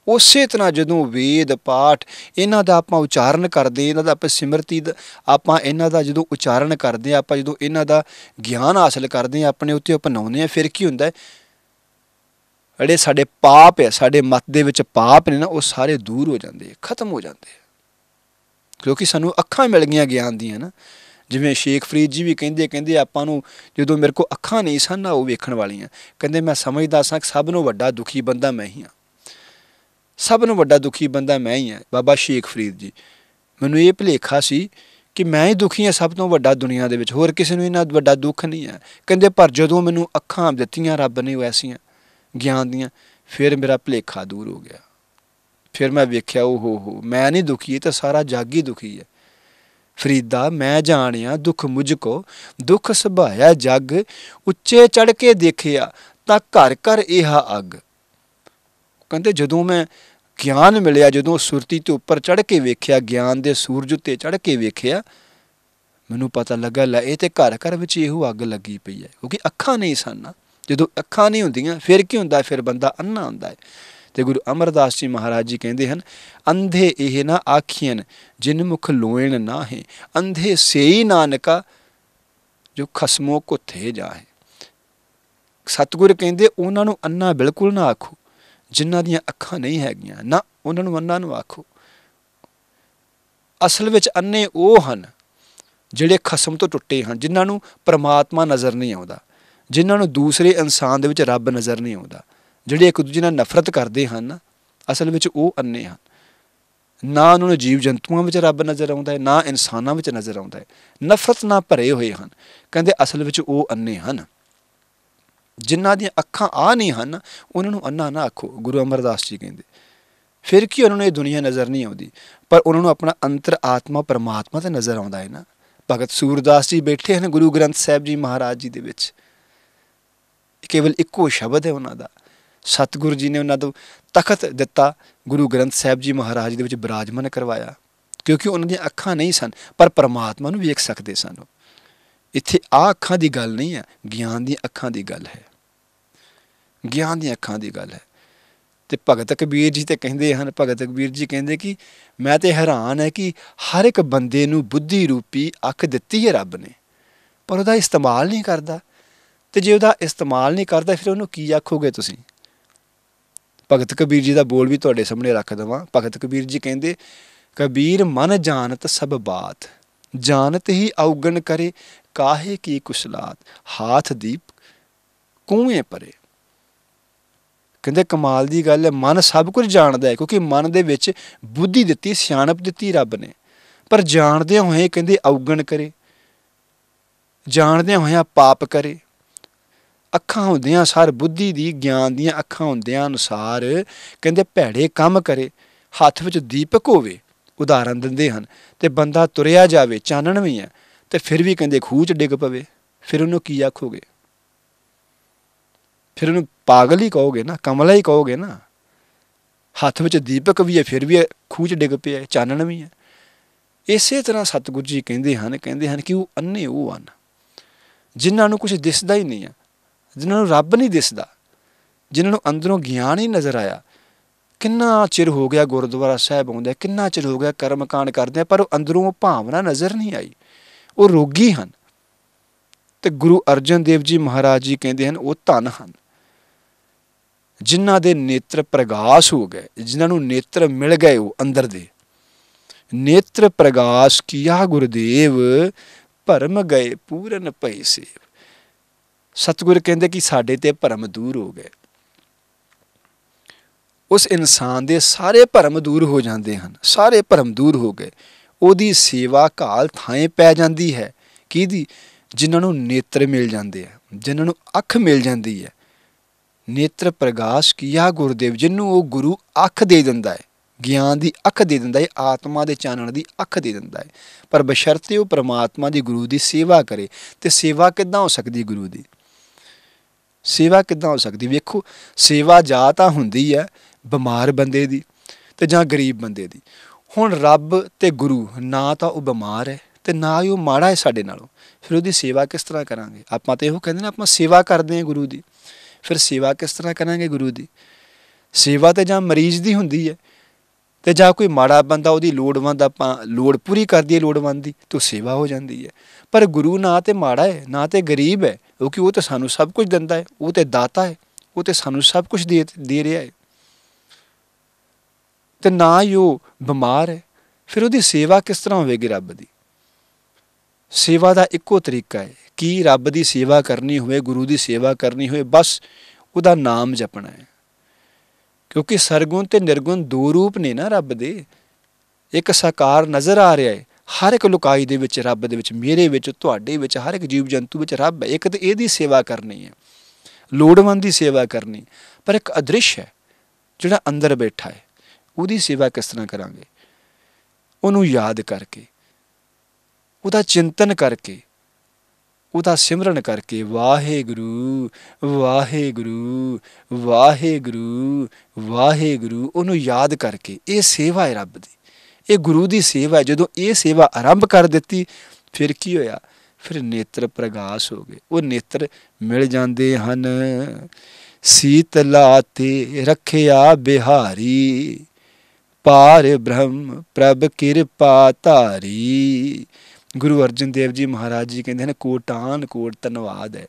ਉਸੇ ਤਰ੍ਹਾਂ ਜਦੋਂ ਵੇਦ ਪਾਠ, ਇਹਨਾਂ ਦਾ ਆਪਾਂ ਉਚਾਰਨ ਕਰਦੇ, ਇਹਨਾਂ ਦਾ ਆਪਾਂ ਸਿਮਰਤੀ ਦਾ, ਆਪਾਂ ਇਹਨਾਂ ਦਾ ਜਦੋਂ ਉਚਾਰਨ ਕਰਦੇ ਆ ਆਪਾਂ ਜਦੋਂ ਇਹਨਾਂ ਦਾ ਗਿਆਨ ਹਾਸਲ ਕਰਦੇ ਆ ਆਪਣੇ ਉੱਤੇ ਅਪਣਾਉਂਦੇ ਆ ਫਿਰ ਕੀ ਹੁੰਦਾ ਹੈ? ਜਿਹੜੇ ਸਾਡੇ ਪਾਪ ਹੈ ਸਾਡੇ ਮਤ ਦੇ ਵਿੱਚ ਪਾਪ ਨੇ ਨਾ, ਉਹ ਸਾਰੇ ਦੂਰ ਹੋ ਜਾਂਦੇ ਖਤਮ ਹੋ ਜਾਂਦੇ ਕਿਉਂਕਿ ਸਾਨੂੰ ਅੱਖਾਂ ਮਿਲ ਗਈਆਂ ਗਿਆਨ ਦੀਆਂ ਨਾ। ਜਿਵੇਂ ਸ਼ੇਖ ਫਰੀਦ ਜੀ ਵੀ ਕਹਿੰਦੇ ਕਹਿੰਦੇ ਆਪਾਂ ਨੂੰ ਜਦੋਂ ਮੇਰੇ ਕੋ ਅੱਖਾਂ ਨਹੀਂ ਸਨ ਨਾ, ਉਹ ਵੇਖਣ ਵਾਲੀਆਂ। ਕਹਿੰਦੇ ਮੈਂ ਸਮਝਦਾ ਸਾਂ ਕਿ ਸਭ ਨੂੰ ਵੱਡਾ ਦੁਖੀ ਬੰਦਾ ਮੈਂ ਹੀ ਹਾਂ। ਸਭ ਨੂੰ ਵੱਡਾ ਦੁਖੀ ਬੰਦਾ ਮੈਂ ਹੀ ਹਾਂ, ਬਾਬਾ ਸ਼ੇਖ ਫਰੀਦ ਜੀ। ਮੈਨੂੰ ਇਹ ਭੁਲੇਖਾ ਸੀ ਕਿ ਮੈਂ ਹੀ ਦੁਖੀ ਹਾਂ ਸਭ ਤੋਂ ਵੱਡਾ ਦੁਨੀਆ ਦੇ ਵਿੱਚ। ਹੋਰ ਕਿਸੇ ਨੂੰ ਇਹਨਾਂ ਵੱਡਾ ਦੁੱਖ ਨਹੀਂ ਹੈ। ਕਹਿੰਦੇ ਪਰ ਜਦੋਂ ਮੈਨੂੰ ਅੱਖਾਂ ਦਿੱਤੀਆਂ, ਰੱਬ ਨੇ ਵੈਸੀਆਂ ਗਿਆਨ ਦੀਆਂ, ਫਿਰ ਮੇਰਾ ਭੁਲੇਖਾ ਦੂਰ ਹੋ ਗਿਆ। ਫਿਰ ਮੈਂ ਵੇਖਿਆ ਉਹ ਹੋ ਹੋ, ਮੈਂ ਨਹੀਂ ਦੁਖੀ ਤਾਂ ਸਾਰਾ ਜੱਗ ਹੀ ਦੁਖੀ ਹੈ। ਫਰੀਦਾ, ਮੈਂ ਜਾਣਿਆ, ਦੁੱਖ ਮੁਝ ਕੋ, ਦੁੱਖ ਸੁਭਾਇਆ ਜੱਗ, ਉੱਚੇ ਚੜ ਕੇ ਦੇਖਿਆ, ਤਾਂ ਘਰ ਘਰ ਇਹ ਅੱਗ। ਕਹਿੰਦੇ ਜਦੋਂ ਮੈਂ ਗਿਆਨ ਮਿਲਿਆ, ਜਦੋਂ ਸੁਰਤੀ ਤੋਂ ਉੱਪਰ ਚੜ ਕੇ ਵੇਖਿਆ, ਗਿਆਨ ਦੇ ਸੂਰਜ ਉੱਤੇ ਚੜ ਕੇ ਵੇਖਿਆ, ਮੈਨੂੰ ਪਤਾ ਲੱਗਾ, ਲੈ, ਇਹ ਤੇ ਘਰ ਘਰ ਵਿੱਚ ਇਹੋ ਅੱਗ ਲੱਗੀ ਪਈ ਹੈ, ਕਿਉਂਕਿ ਅੱਖਾਂ ਨਹੀਂ ਸਨ ਨਾ। ਜਦੋਂ ਅੱਖਾਂ ਨਹੀਂ ਹੁੰਦੀਆਂ, ਫਿਰ ਕੀ ਹੁੰਦਾ? ਫਿਰ ਬੰਦਾ ਅੰਨਾ ਹੁੰਦਾ ਹੈ। ਤੇ ਗੁਰੂ ਅਮਰਦਾਸ ਜੀ ਮਹਾਰਾਜ ਜੀ ਕਹਿੰਦੇ ਹਨ, ਅੰਧੇ ਇਹ ਨਾ ਆਖੀਆਂ ਜਿਨ ਮੁਖ ਲੋਇਣ ਨਾ ਹੈ ਅੰਧੇ ਸੇਈ ਨਾਨਕਾ, ਜੋ ਖਸਮੋ ਕੁੱਥੇ ਜਾਏ ਸਤਿਗੁਰ ਕਹਿੰਦੇ, ਉਹਨਾਂ ਨੂੰ ਅੰਨਾ ਬਿਲਕੁਲ ਨਾ ਆਖੋ। ਜਿਨ੍ਹਾਂ ਦੀਆਂ ਅੱਖਾਂ ਨਹੀਂ ਹੈਗੀਆਂ, ਨਾ ਉਹਨਾਂ ਨੂੰ ਅੰਨਾ ਨੂੰ ਆਖੋ। ਅਸਲ ਵਿੱਚ ਅੰਨੇ ਉਹ ਹਨ, ਜਿਹੜੇ ਖਸਮ ਤੋਂ ਟੁੱਟੇ ਹਨ, ਜਿਨ੍ਹਾਂ ਨੂੰ ਪ੍ਰਮਾਤਮਾ ਨਜ਼ਰ ਨਹੀਂ ਆਉਂਦਾ। ਜਿਨ੍ਹਾਂ ਨੂੰ ਦੂਸਰੇ ਇਨਸਾਨ ਦੇ ਵਿੱਚ ਰੱਬ ਨਜ਼ਰ ਨਹੀਂ ਆਉਂਦਾ, ਜਿਹੜੇ ਇੱਕ ਦੂਜੇ ਨਾਲ ਨਫ਼ਰਤ ਕਰਦੇ ਹਨ, ਅਸਲ ਵਿੱਚ ਉਹ ਅੰਨੇ ਹਨ। ਨਾ ਉਹਨਾਂ ਨੂੰ ਜੀਵ ਜੰਤੂਆਂ ਵਿੱਚ ਰੱਬ ਨਜ਼ਰ ਆਉਂਦਾ ਹੈ, ਨਾ ਇਨਸਾਨਾਂ ਵਿੱਚ ਨਜ਼ਰ ਆਉਂਦਾ ਹੈ। ਨਫ਼ਰਤ ਨਾਲ ਭਰੇ ਹੋਏ ਹਨ, ਕਹਿੰਦੇ ਅਸਲ ਵਿੱਚ ਉਹ ਅੰਨੇ ਹਨ। ਜਿਨ੍ਹਾਂ ਦੀਆਂ ਅੱਖਾਂ ਆ ਨਹੀਂ ਹਨ, ਉਹਨਾਂ ਨੂੰ ਅੰਨਾ ਨਾ ਆਖੋ, ਗੁਰੂ ਅਮਰਦਾਸ ਜੀ ਕਹਿੰਦੇ। ਫਿਰ ਕੀ ਉਹਨਾਂ ਨੂੰ ਇਹ ਦੁਨੀਆ ਨਜ਼ਰ ਨਹੀਂ ਆਉਂਦੀ? ਪਰ ਉਹਨਾਂ ਨੂੰ ਆਪਣਾ ਅੰਤਰ ਆਤਮਾ ਪਰਮਾਤਮਾ ਤੇ ਨਜ਼ਰ ਆਉਂਦਾ ਹੈ ਨਾ। ਭਗਤ ਸੂਰਦਾਸ ਜੀ ਬੈਠੇ ਹਨ ਗੁਰੂ ਗ੍ਰੰਥ ਸਾਹਿਬ ਜੀ ਮਹਾਰਾਜ ਜੀ ਦੇ ਵਿੱਚ। ਕੇਵਲ ਇੱਕੋ ਸ਼ਬਦ ਹੈ ਉਹਨਾਂ ਦਾ। ਸਤਿਗੁਰੂ ਜੀ ਨੇ ਉਹਨਾਂ ਨੂੰ ਤਖਤ ਦਿੱਤਾ, ਗੁਰੂ ਗ੍ਰੰਥ ਸਾਹਿਬ ਜੀ ਮਹਾਰਾਜ ਦੇ ਵਿੱਚ ਬਿਰਾਜਮਾਨ ਕਰਵਾਇਆ। ਕਿਉਂਕਿ ਉਹਨਾਂ ਦੀਆਂ ਅੱਖਾਂ ਨਹੀਂ ਸਨ, ਪਰ ਪਰਮਾਤਮਾ ਨੂੰ ਵੇਖ ਸਕਦੇ ਸਨ ਇੱਥੇ ਆ ਅੱਖਾਂ ਦੀ ਗੱਲ ਨਹੀਂ ਹੈ, ਗਿਆਨ ਦੀਆਂ ਅੱਖਾਂ ਦੀ ਗੱਲ ਹੈ। ਗਿਆਨ ਦੀਆਂ ਅੱਖਾਂ ਦੀ ਗੱਲ ਹੈ। ਤੇ ਭਗਤ ਕਬੀਰ ਜੀ ਤੇ ਕਹਿੰਦੇ ਹਨ, ਭਗਤ ਕਬੀਰ ਜੀ ਕਹਿੰਦੇ ਕਿ ਮੈਂ ਤੇ ਹੈਰਾਨ ਹੈ ਕਿ ਹਰ ਇੱਕ ਬੰਦੇ ਨੂੰ ਬੁੱਧੀ ਰੂਪੀ ਅੱਖ ਦਿੱਤੀ ਹੈ ਰੱਬ ਨੇ, ਪਰ ਉਹਦਾ ਇਸਤੇਮਾਲ ਨਹੀਂ ਕਰਦਾ। ਤੇ ਜੇ ਉਹਦਾ ਇਸਤੇਮਾਲ ਨਹੀਂ ਕਰਦਾ, ਫਿਰ ਉਹਨੂੰ ਕੀ ਆਖੋਗੇ ਤੁਸੀਂ? ਭਗਤ ਕਬੀਰ ਜੀ ਦਾ ਬੋਲ ਵੀ ਤੁਹਾਡੇ ਸਾਹਮਣੇ ਰੱਖ ਦਵਾਂ। ਭਗਤ ਕਬੀਰ ਜੀ ਕਹਿੰਦੇ, ਕਬੀਰ ਮਨ ਜਾਣਤ ਸਭ ਬਾਤ, ਜਾਣਤ ਹੀ ਔਗਣ ਕਰੇ, ਕਾਹੇ ਕੀ ਕੁਸ਼ਲਾਤ, ਹਾਥ ਦੀਪ ਕੂਏ ਪਰੇ। ਕਹਿੰਦੇ, ਕਮਾਲ ਦੀ ਗੱਲ ਹੈ, ਮਨ ਸਭ ਕੁਝ ਜਾਣਦਾ ਹੈ, ਕਿਉਂਕਿ ਮਨ ਦੇ ਵਿੱਚ ਬੁੱਧੀ ਦਿੱਤੀ, ਸਿਆਣਪ ਦਿੱਤੀ ਰੱਬ ਨੇ। ਪਰ ਜਾਣਦੇ ਹੋਏ ਕਹਿੰਦੇ, ਔਗਣ ਕਰੇ। ਜਾਣਦੇ ਹੋਏ ਪਾਪ ਕਰੇ। ਅੱਖਾਂ ਹੁੰਦਿਆਂ ਸਾਰ, ਬੁੱਧੀ ਦੀ ਗਿਆਨ ਦੀਆਂ ਅੱਖਾਂ ਹੁੰਦਿਆਂ ਅਨੁਸਾਰ ਕਹਿੰਦੇ ਭੈੜੇ ਕੰਮ ਕਰੇ, ਹੱਥ ਵਿੱਚ ਦੀਪਕ ਹੋਵੇ, ਉਦਾਹਰਨ ਦਿੰਦੇ ਹਨ, ਤੇ ਬੰਦਾ ਤੁਰਿਆ ਜਾਵੇ, ਚਾਨਣ ਵੀ ਹੈ, ਤੇ ਫਿਰ ਵੀ ਕਹਿੰਦੇ ਖੂਹ 'ਚ ਡਿੱਗ ਪਵੇ, ਫਿਰ ਉਹਨੂੰ ਕੀ ਆਖੋਗੇ? ਫਿਰ ਉਹਨੂੰ ਪਾਗਲ ਹੀ ਕਹੋਗੇ ਨਾ, ਕਮਲਾ ਹੀ ਕਹੋਗੇ ਨਾ, ਹੱਥ ਵਿੱਚ ਦੀਪਕ ਵੀ ਹੈ, ਫਿਰ ਵੀ ਖੂਹ 'ਚ ਡਿੱਗ ਪਿਆ, ਚਾਨਣ ਵੀ ਹੈ। ਇਸੇ ਤਰ੍ਹਾਂ ਸਤਿਗੁਰੂ ਜੀ ਕਹਿੰਦੇ ਹਨ ਕਹਿੰਦੇ ਹਨ ਕਿ ਉਹ ਅੰਨੇ ਉਹ ਹਨ, ਜਿਨ੍ਹਾਂ ਨੂੰ ਕੁਝ ਦਿਸਦਾ ਹੀ ਨਹੀਂ ਹੈ। ਜਿਨ੍ਹਾਂ ਨੂੰ ਰੱਬ ਨਹੀਂ ਦਿਸਦਾ, ਜਿਨ੍ਹਾਂ ਨੂੰ ਅੰਦਰੋਂ ਗਿਆਨ ਹੀ ਨਜ਼ਰ ਆਇਆ। ਕਿੰਨਾ ਚਿਰ ਹੋ ਗਿਆ ਗੁਰਦੁਆਰਾ ਸਾਹਿਬ ਆਉਂਦੇ ਕਿੰਨਾ ਚਿਰ ਹੋ ਗਿਆ ਕਰਮ ਕਾਂਡ ਕਰਦੇ ਪਰ ਉਹ ਅੰਦਰੋਂ ਉਹ ਭਾਵਨਾ ਨਜ਼ਰ ਨਹੀਂ ਆਈ। ਉਹ ਰੋਗੀ ਹਨ। ਤੇ ਗੁਰੂ ਅਰਜਨ ਦੇਵ ਜੀ ਮਹਾਰਾਜ ਜੀ ਕਹਿੰਦੇ ਹਨ, ਉਹ ਧਨ ਹਨ। ਜਿਨ੍ਹਾਂ ਦੇ ਨੇਤਰ ਪ੍ਰਗਾਸ ਹੋ ਗਏ, ਜਿਨ੍ਹਾਂ ਨੂੰ ਨੇਤਰ ਮਿਲ ਗਏ ਉਹ ਅੰਦਰ ਦੇ। ਨੇਤਰ ਪ੍ਰਗਾਸ ਕੀਆ ਗੁਰਦੇਵ, ਭਰਮ ਗਏ ਪੂਰਨ ਭਈ ਸੇਵ। ਸਤਿਗੁਰ ਕਹਿੰਦੇ ਕਿ ਸਾਡੇ ਤੇ ਭਰਮ ਦੂਰ ਹੋ ਗਏ। ਉਸ ਇਨਸਾਨ ਦੇ ਸਾਰੇ ਭਰਮ ਦੂਰ ਹੋ ਜਾਂਦੇ ਹਨ, ਸਾਰੇ ਭਰਮ ਦੂਰ ਹੋ ਗਏ। ਉਹਦੀ ਸੇਵਾ ਕਾਲ ਥਾਂ ਪੈ ਜਾਂਦੀ ਹੈ। ਕਿਹਦੀ? ਜਿਨ੍ਹਾਂ ਨੂੰ ਨੇਤਰ ਮਿਲ ਜਾਂਦੇ ਆ, ਜਿਨ੍ਹਾਂ ਨੂੰ ਅੱਖ ਮਿਲ ਜਾਂਦੀ ਹੈ। ਨੇਤਰ ਪ੍ਰਗਾਸ਼ ਕੀਆ ਗੁਰਦੇਵ ਜਿਹਨੂੰ ਉਹ ਗੁਰੂ ਅੱਖ ਦੇ ਦਿੰਦਾ ਹੈ। ਗਿਆਨ ਦੀ ਅੱਖ ਦੇ ਦਿੰਦਾ ਹੈ, ਆਤਮਾ ਦੇ ਚਾਨਣ ਦੀ ਅੱਖ ਦੇ ਦਿੰਦਾ ਹੈ। ਪਰ ਬਸ਼ਰਤੇ ਉਹ ਪ੍ਰਮਾਤਮਾ ਦੀ ਗੁਰੂ ਦੀ ਸੇਵਾ ਕਰੇ, ਤੇ ਸੇਵਾ ਕਿੱਦਾਂ ਹੋ ਸਕਦੀ ਗੁਰੂ ਦੀ? ਸੇਵਾ ਕਿੱਦਾਂ ਹੋ ਸਕਦੀ? ਵੇਖੋ, ਸੇਵਾ ਜਾਂ ਤਾਂ ਹੁੰਦੀ ਹੈ ਬਿਮਾਰ ਬੰਦੇ ਦੀ ਤੇ ਜਾਂ ਗਰੀਬ ਬੰਦੇ ਦੀ। ਹੁਣ ਰੱਬ ਤੇ ਗੁਰੂ, ਨਾ ਤਾਂ ਉਹ ਬਿਮਾਰ ਹੈ ਤੇ ਨਾ ਹੀ ਉਹ ਮਾੜਾ ਹੈ ਸਾਡੇ ਨਾਲੋਂ। ਫਿਰ ਉਹਦੀ ਸੇਵਾ ਕਿਸ ਤਰ੍ਹਾਂ ਕਰਾਂਗੇ? ਆਪਾਂ ਤੇ ਇਹੋ ਕਹਿੰਦੇ ਨੇ, ਆਪਾਂ ਸੇਵਾ ਕਰਦੇ ਹਾਂ ਗੁਰੂ ਦੀ। ਫਿਰ ਸੇਵਾ ਕਿਸ ਤਰ੍ਹਾਂ ਕਰਾਂਗੇ ਗੁਰੂ ਦੀ? ਸੇਵਾ ਤੇ ਜਾਂ ਮਰੀਜ਼ ਦੀ ਹੁੰਦੀ ਹੈ ਤੇ ਜਾਂ ਕੋਈ ਮਾੜਾ ਬੰਦਾ, ਉਹਦੀ ਲੋੜਵੰਦ ਆਪਾਂ, ਲੋੜ ਪੂਰੀ ਕਰਦੀ ਹੈ ਲੋੜਵੰਦ ਦੀ, ਤਾਂ ਸੇਵਾ ਹੋ ਜਾਂਦੀ ਹੈ। ਪਰ ਗੁਰੂ ਨਾ ਤੇ ਮਾੜਾ ਹੈ, ਨਾ ਤੇ ਗਰੀਬ ਹੈ। ਕਿਉਂਕਿ ਉਹ ਤਾਂ ਸਾਨੂੰ ਸਭ ਕੁਝ ਦਿੰਦਾ ਹੈ ਉਹ ਤੇ ਦਾਤਾ ਹੈ ਉਹ ਤੇ ਸਾਨੂੰ ਸਭ ਕੁਝ ਦੇ ਦੇ ਰਿਹਾ ਹੈ ਤੇ ਨਾ ਹੀ ਉਹ ਬਿਮਾਰ ਹੈ ਫਿਰ ਉਹਦੀ ਸੇਵਾ ਕਿਸ ਤਰ੍ਹਾਂ ਹੋਵੇਗੀ ਰੱਬ ਦੀ ਸੇਵਾ ਦਾ ਇੱਕੋ ਤਰੀਕਾ ਹੈ ਕਿ ਰੱਬ ਦੀ ਸੇਵਾ ਕਰਨੀ ਹੋਵੇ ਗੁਰੂ ਦੀ ਸੇਵਾ ਕਰਨੀ ਹੋਵੇ ਬਸ ਉਹਦਾ ਨਾਮ ਜਪਣਾ ਹੈ ਕਿਉਂਕਿ ਸਰਗੁਣ ਤੇ ਨਿਰਗੁਣ ਦੋ ਰੂਪ ਨੇ ਨਾ ਰੱਬ ਦੇ ਇੱਕ ਸਾਕਾਰ ਨਜ਼ਰ ਆ ਰਿਹਾ ਹੈ ਹਰ ਇੱਕ ਲੁਕਾਈ ਦੇ ਵਿੱਚ, ਰੱਬ ਦੇ ਵਿੱਚ, ਮੇਰੇ ਵਿੱਚ, ਤੁਹਾਡੇ ਵਿੱਚ, ਹਰ ਇੱਕ ਜੀਵ ਜੰਤੂ ਵਿੱਚ ਰੱਬ ਹੈ। ਇੱਕ ਤੇ ਇਹਦੀ ਸੇਵਾ ਕਰਨੀ ਹੈ। ਲੋੜਵੰਦ ਦੀ ਸੇਵਾ ਕਰਨੀ। ਪਰ ਇੱਕ ਅਦ੍ਰਿਸ਼ ਹੈ, ਜਿਹੜਾ ਅੰਦਰ ਬੈਠਾ ਹੈ। ਉਹਦੀ ਸੇਵਾ ਕਿਸ ਤਰ੍ਹਾਂ ਕਰਾਂਗੇ? ਉਹਨੂੰ ਯਾਦ ਕਰਕੇ, ਉਹਦਾ ਚਿੰਤਨ ਕਰਕੇ, ਉਹਦਾ ਸਿਮਰਨ ਕਰਕੇ, ਵਾਹਿਗੁਰੂ ਵਾਹਿਗੁਰੂ ਵਾਹਿਗੁਰੂ ਵਾਹਿਗੁਰੂ, ਉਹਨੂੰ ਯਾਦ ਕਰਕੇ, ਇਹ ਸੇਵਾ ਹੈ ਰੱਬ ਦੀ। ਇਹ ਗੁਰੂ ਦੀ ਸੇਵਾ ਹੈ। ਜਦੋਂ ਇਹ ਸੇਵਾ ਆਰੰਭ ਕਰ ਦਿੱਤੀ, ਫਿਰ ਕੀ ਹੋਇਆ? ਫਿਰ ਨੇਤਰ ਪ੍ਰਗਾਸ ਹੋ ਗਏ। ਉਹ ਨੇਤਰ ਮਿਲ ਜਾਂਦੇ ਹਨ। ਸੀਤਲਾ ਤੇ ਰੱਖਿਆ ਬਿਹਾਰੀ, ਪਾਰ ਬ੍ਰਹਮ ਪ੍ਰਭ ਕਿਰਪਾ ਧਾਰੀ। ਗੁਰੂ ਅਰਜਨ ਦੇਵ ਜੀ ਮਹਾਰਾਜ ਜੀ ਕਹਿੰਦੇ ਨੇ ਕੋਟਾਨ ਕੋਟ ਧੰਨਵਾਦ ਹੈ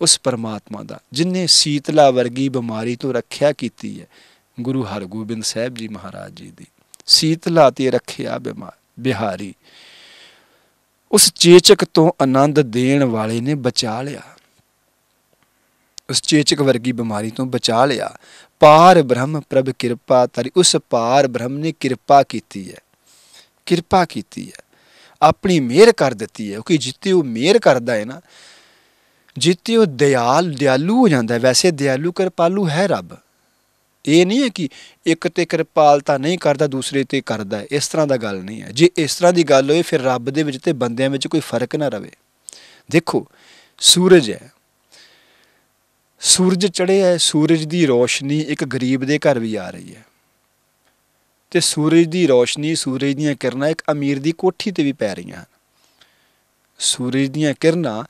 ਉਸ ਪਰਮਾਤਮਾ ਦਾ, ਜਿਨੇ ਸੀਤਲਾ ਵਰਗੀ ਬਿਮਾਰੀ ਤੋਂ ਰੱਖਿਆ ਕੀਤੀ ਹੈ। ਗੁਰੂ ਹਰਗੋਬਿੰਦ ਸਾਹਿਬ ਜੀ ਮਹਾਰਾਜ ਜੀ ਦੀ ਸੀਤਲਾ ਤੇ ਰੱਖਿਆ ਬਿਹਾਰੀ। ਉਸ ਚੇਚਕ ਤੋਂ ਆਨੰਦ ਦੇਣ ਵਾਲੇ ਨੇ ਬਚਾ ਲਿਆ। ਉਸ ਚੇਚਕ ਵਰਗੀ ਬਿਮਾਰੀ ਤੋਂ ਬਚਾ ਲਿਆ। ਪਾਰ ਬ੍ਰਹਮ ਪ੍ਰਭ ਕਿਰਪਾ ਤਰੀ ਉਸ ਪਾਰ ਬ੍ਰਹਮ ਨੇ ਕਿਰਪਾ ਕੀਤੀ ਹੈ। ਕਿਰਪਾ ਕੀਤੀ ਹੈ। ਆਪਣੀ ਮਿਹਰ ਕਰ ਦਿੱਤੀ ਹੈ। ਕਿਉਂਕਿ ਜਿੱਤੇ ਉਹ ਮਿਹਰ ਕਰਦਾ ਹੈ ਨਾ, ਜਿੱਤੇ ਉਹ ਦਿਆਲ ਦਿਆਲੂ ਹੋ ਜਾਂਦਾ ਵੈਸੇ ਦਿਆਲੂ ਕਿਰਪਾਲੂ ਹੈ ਰੱਬ। ਇਹ ਨਹੀਂ ਹੈ ਕਿ ਇੱਕ ਤੇ ਕਿਰਪਾਲਤਾ ਨਹੀਂ ਕਰਦਾ, ਦੂਸਰੇ ਤੇ ਕਰਦਾ ਇਸ ਤਰ੍ਹਾਂ ਦਾ ਗੱਲ ਨਹੀਂ ਹੈ। ਜੇ ਇਸ ਤਰ੍ਹਾਂ ਦੀ ਗੱਲ ਹੋਏ, ਫਿਰ ਰੱਬ ਦੇ ਵਿੱਚ ਤੇ ਬੰਦਿਆਂ ਵਿੱਚ ਕੋਈ ਫ਼ਰਕ ਨਾ ਰਵੇ। ਦੇਖੋ, ਸੂਰਜ ਹੈ। ਸੂਰਜ ਚੜ੍ਹਿਆ ਹੈ, ਸੂਰਜ ਦੀ ਰੋਸ਼ਨੀ ਇੱਕ ਗਰੀਬ ਦੇ ਘਰ ਵੀ ਆ ਰਹੀ ਹੈ। ਤੇ ਸੂਰਜ ਦੀ ਰੋਸ਼ਨੀ, ਸੂਰਜ ਦੀਆਂ ਕਿਰਨਾਂ ਇੱਕ ਅਮੀਰ ਦੀ ਕੋਠੀ ਤੇ ਵੀ ਪੈ ਰਹੀਆਂ ਹਨ। ਸੂਰਜ ਦੀਆਂ ਕਿਰਨਾਂ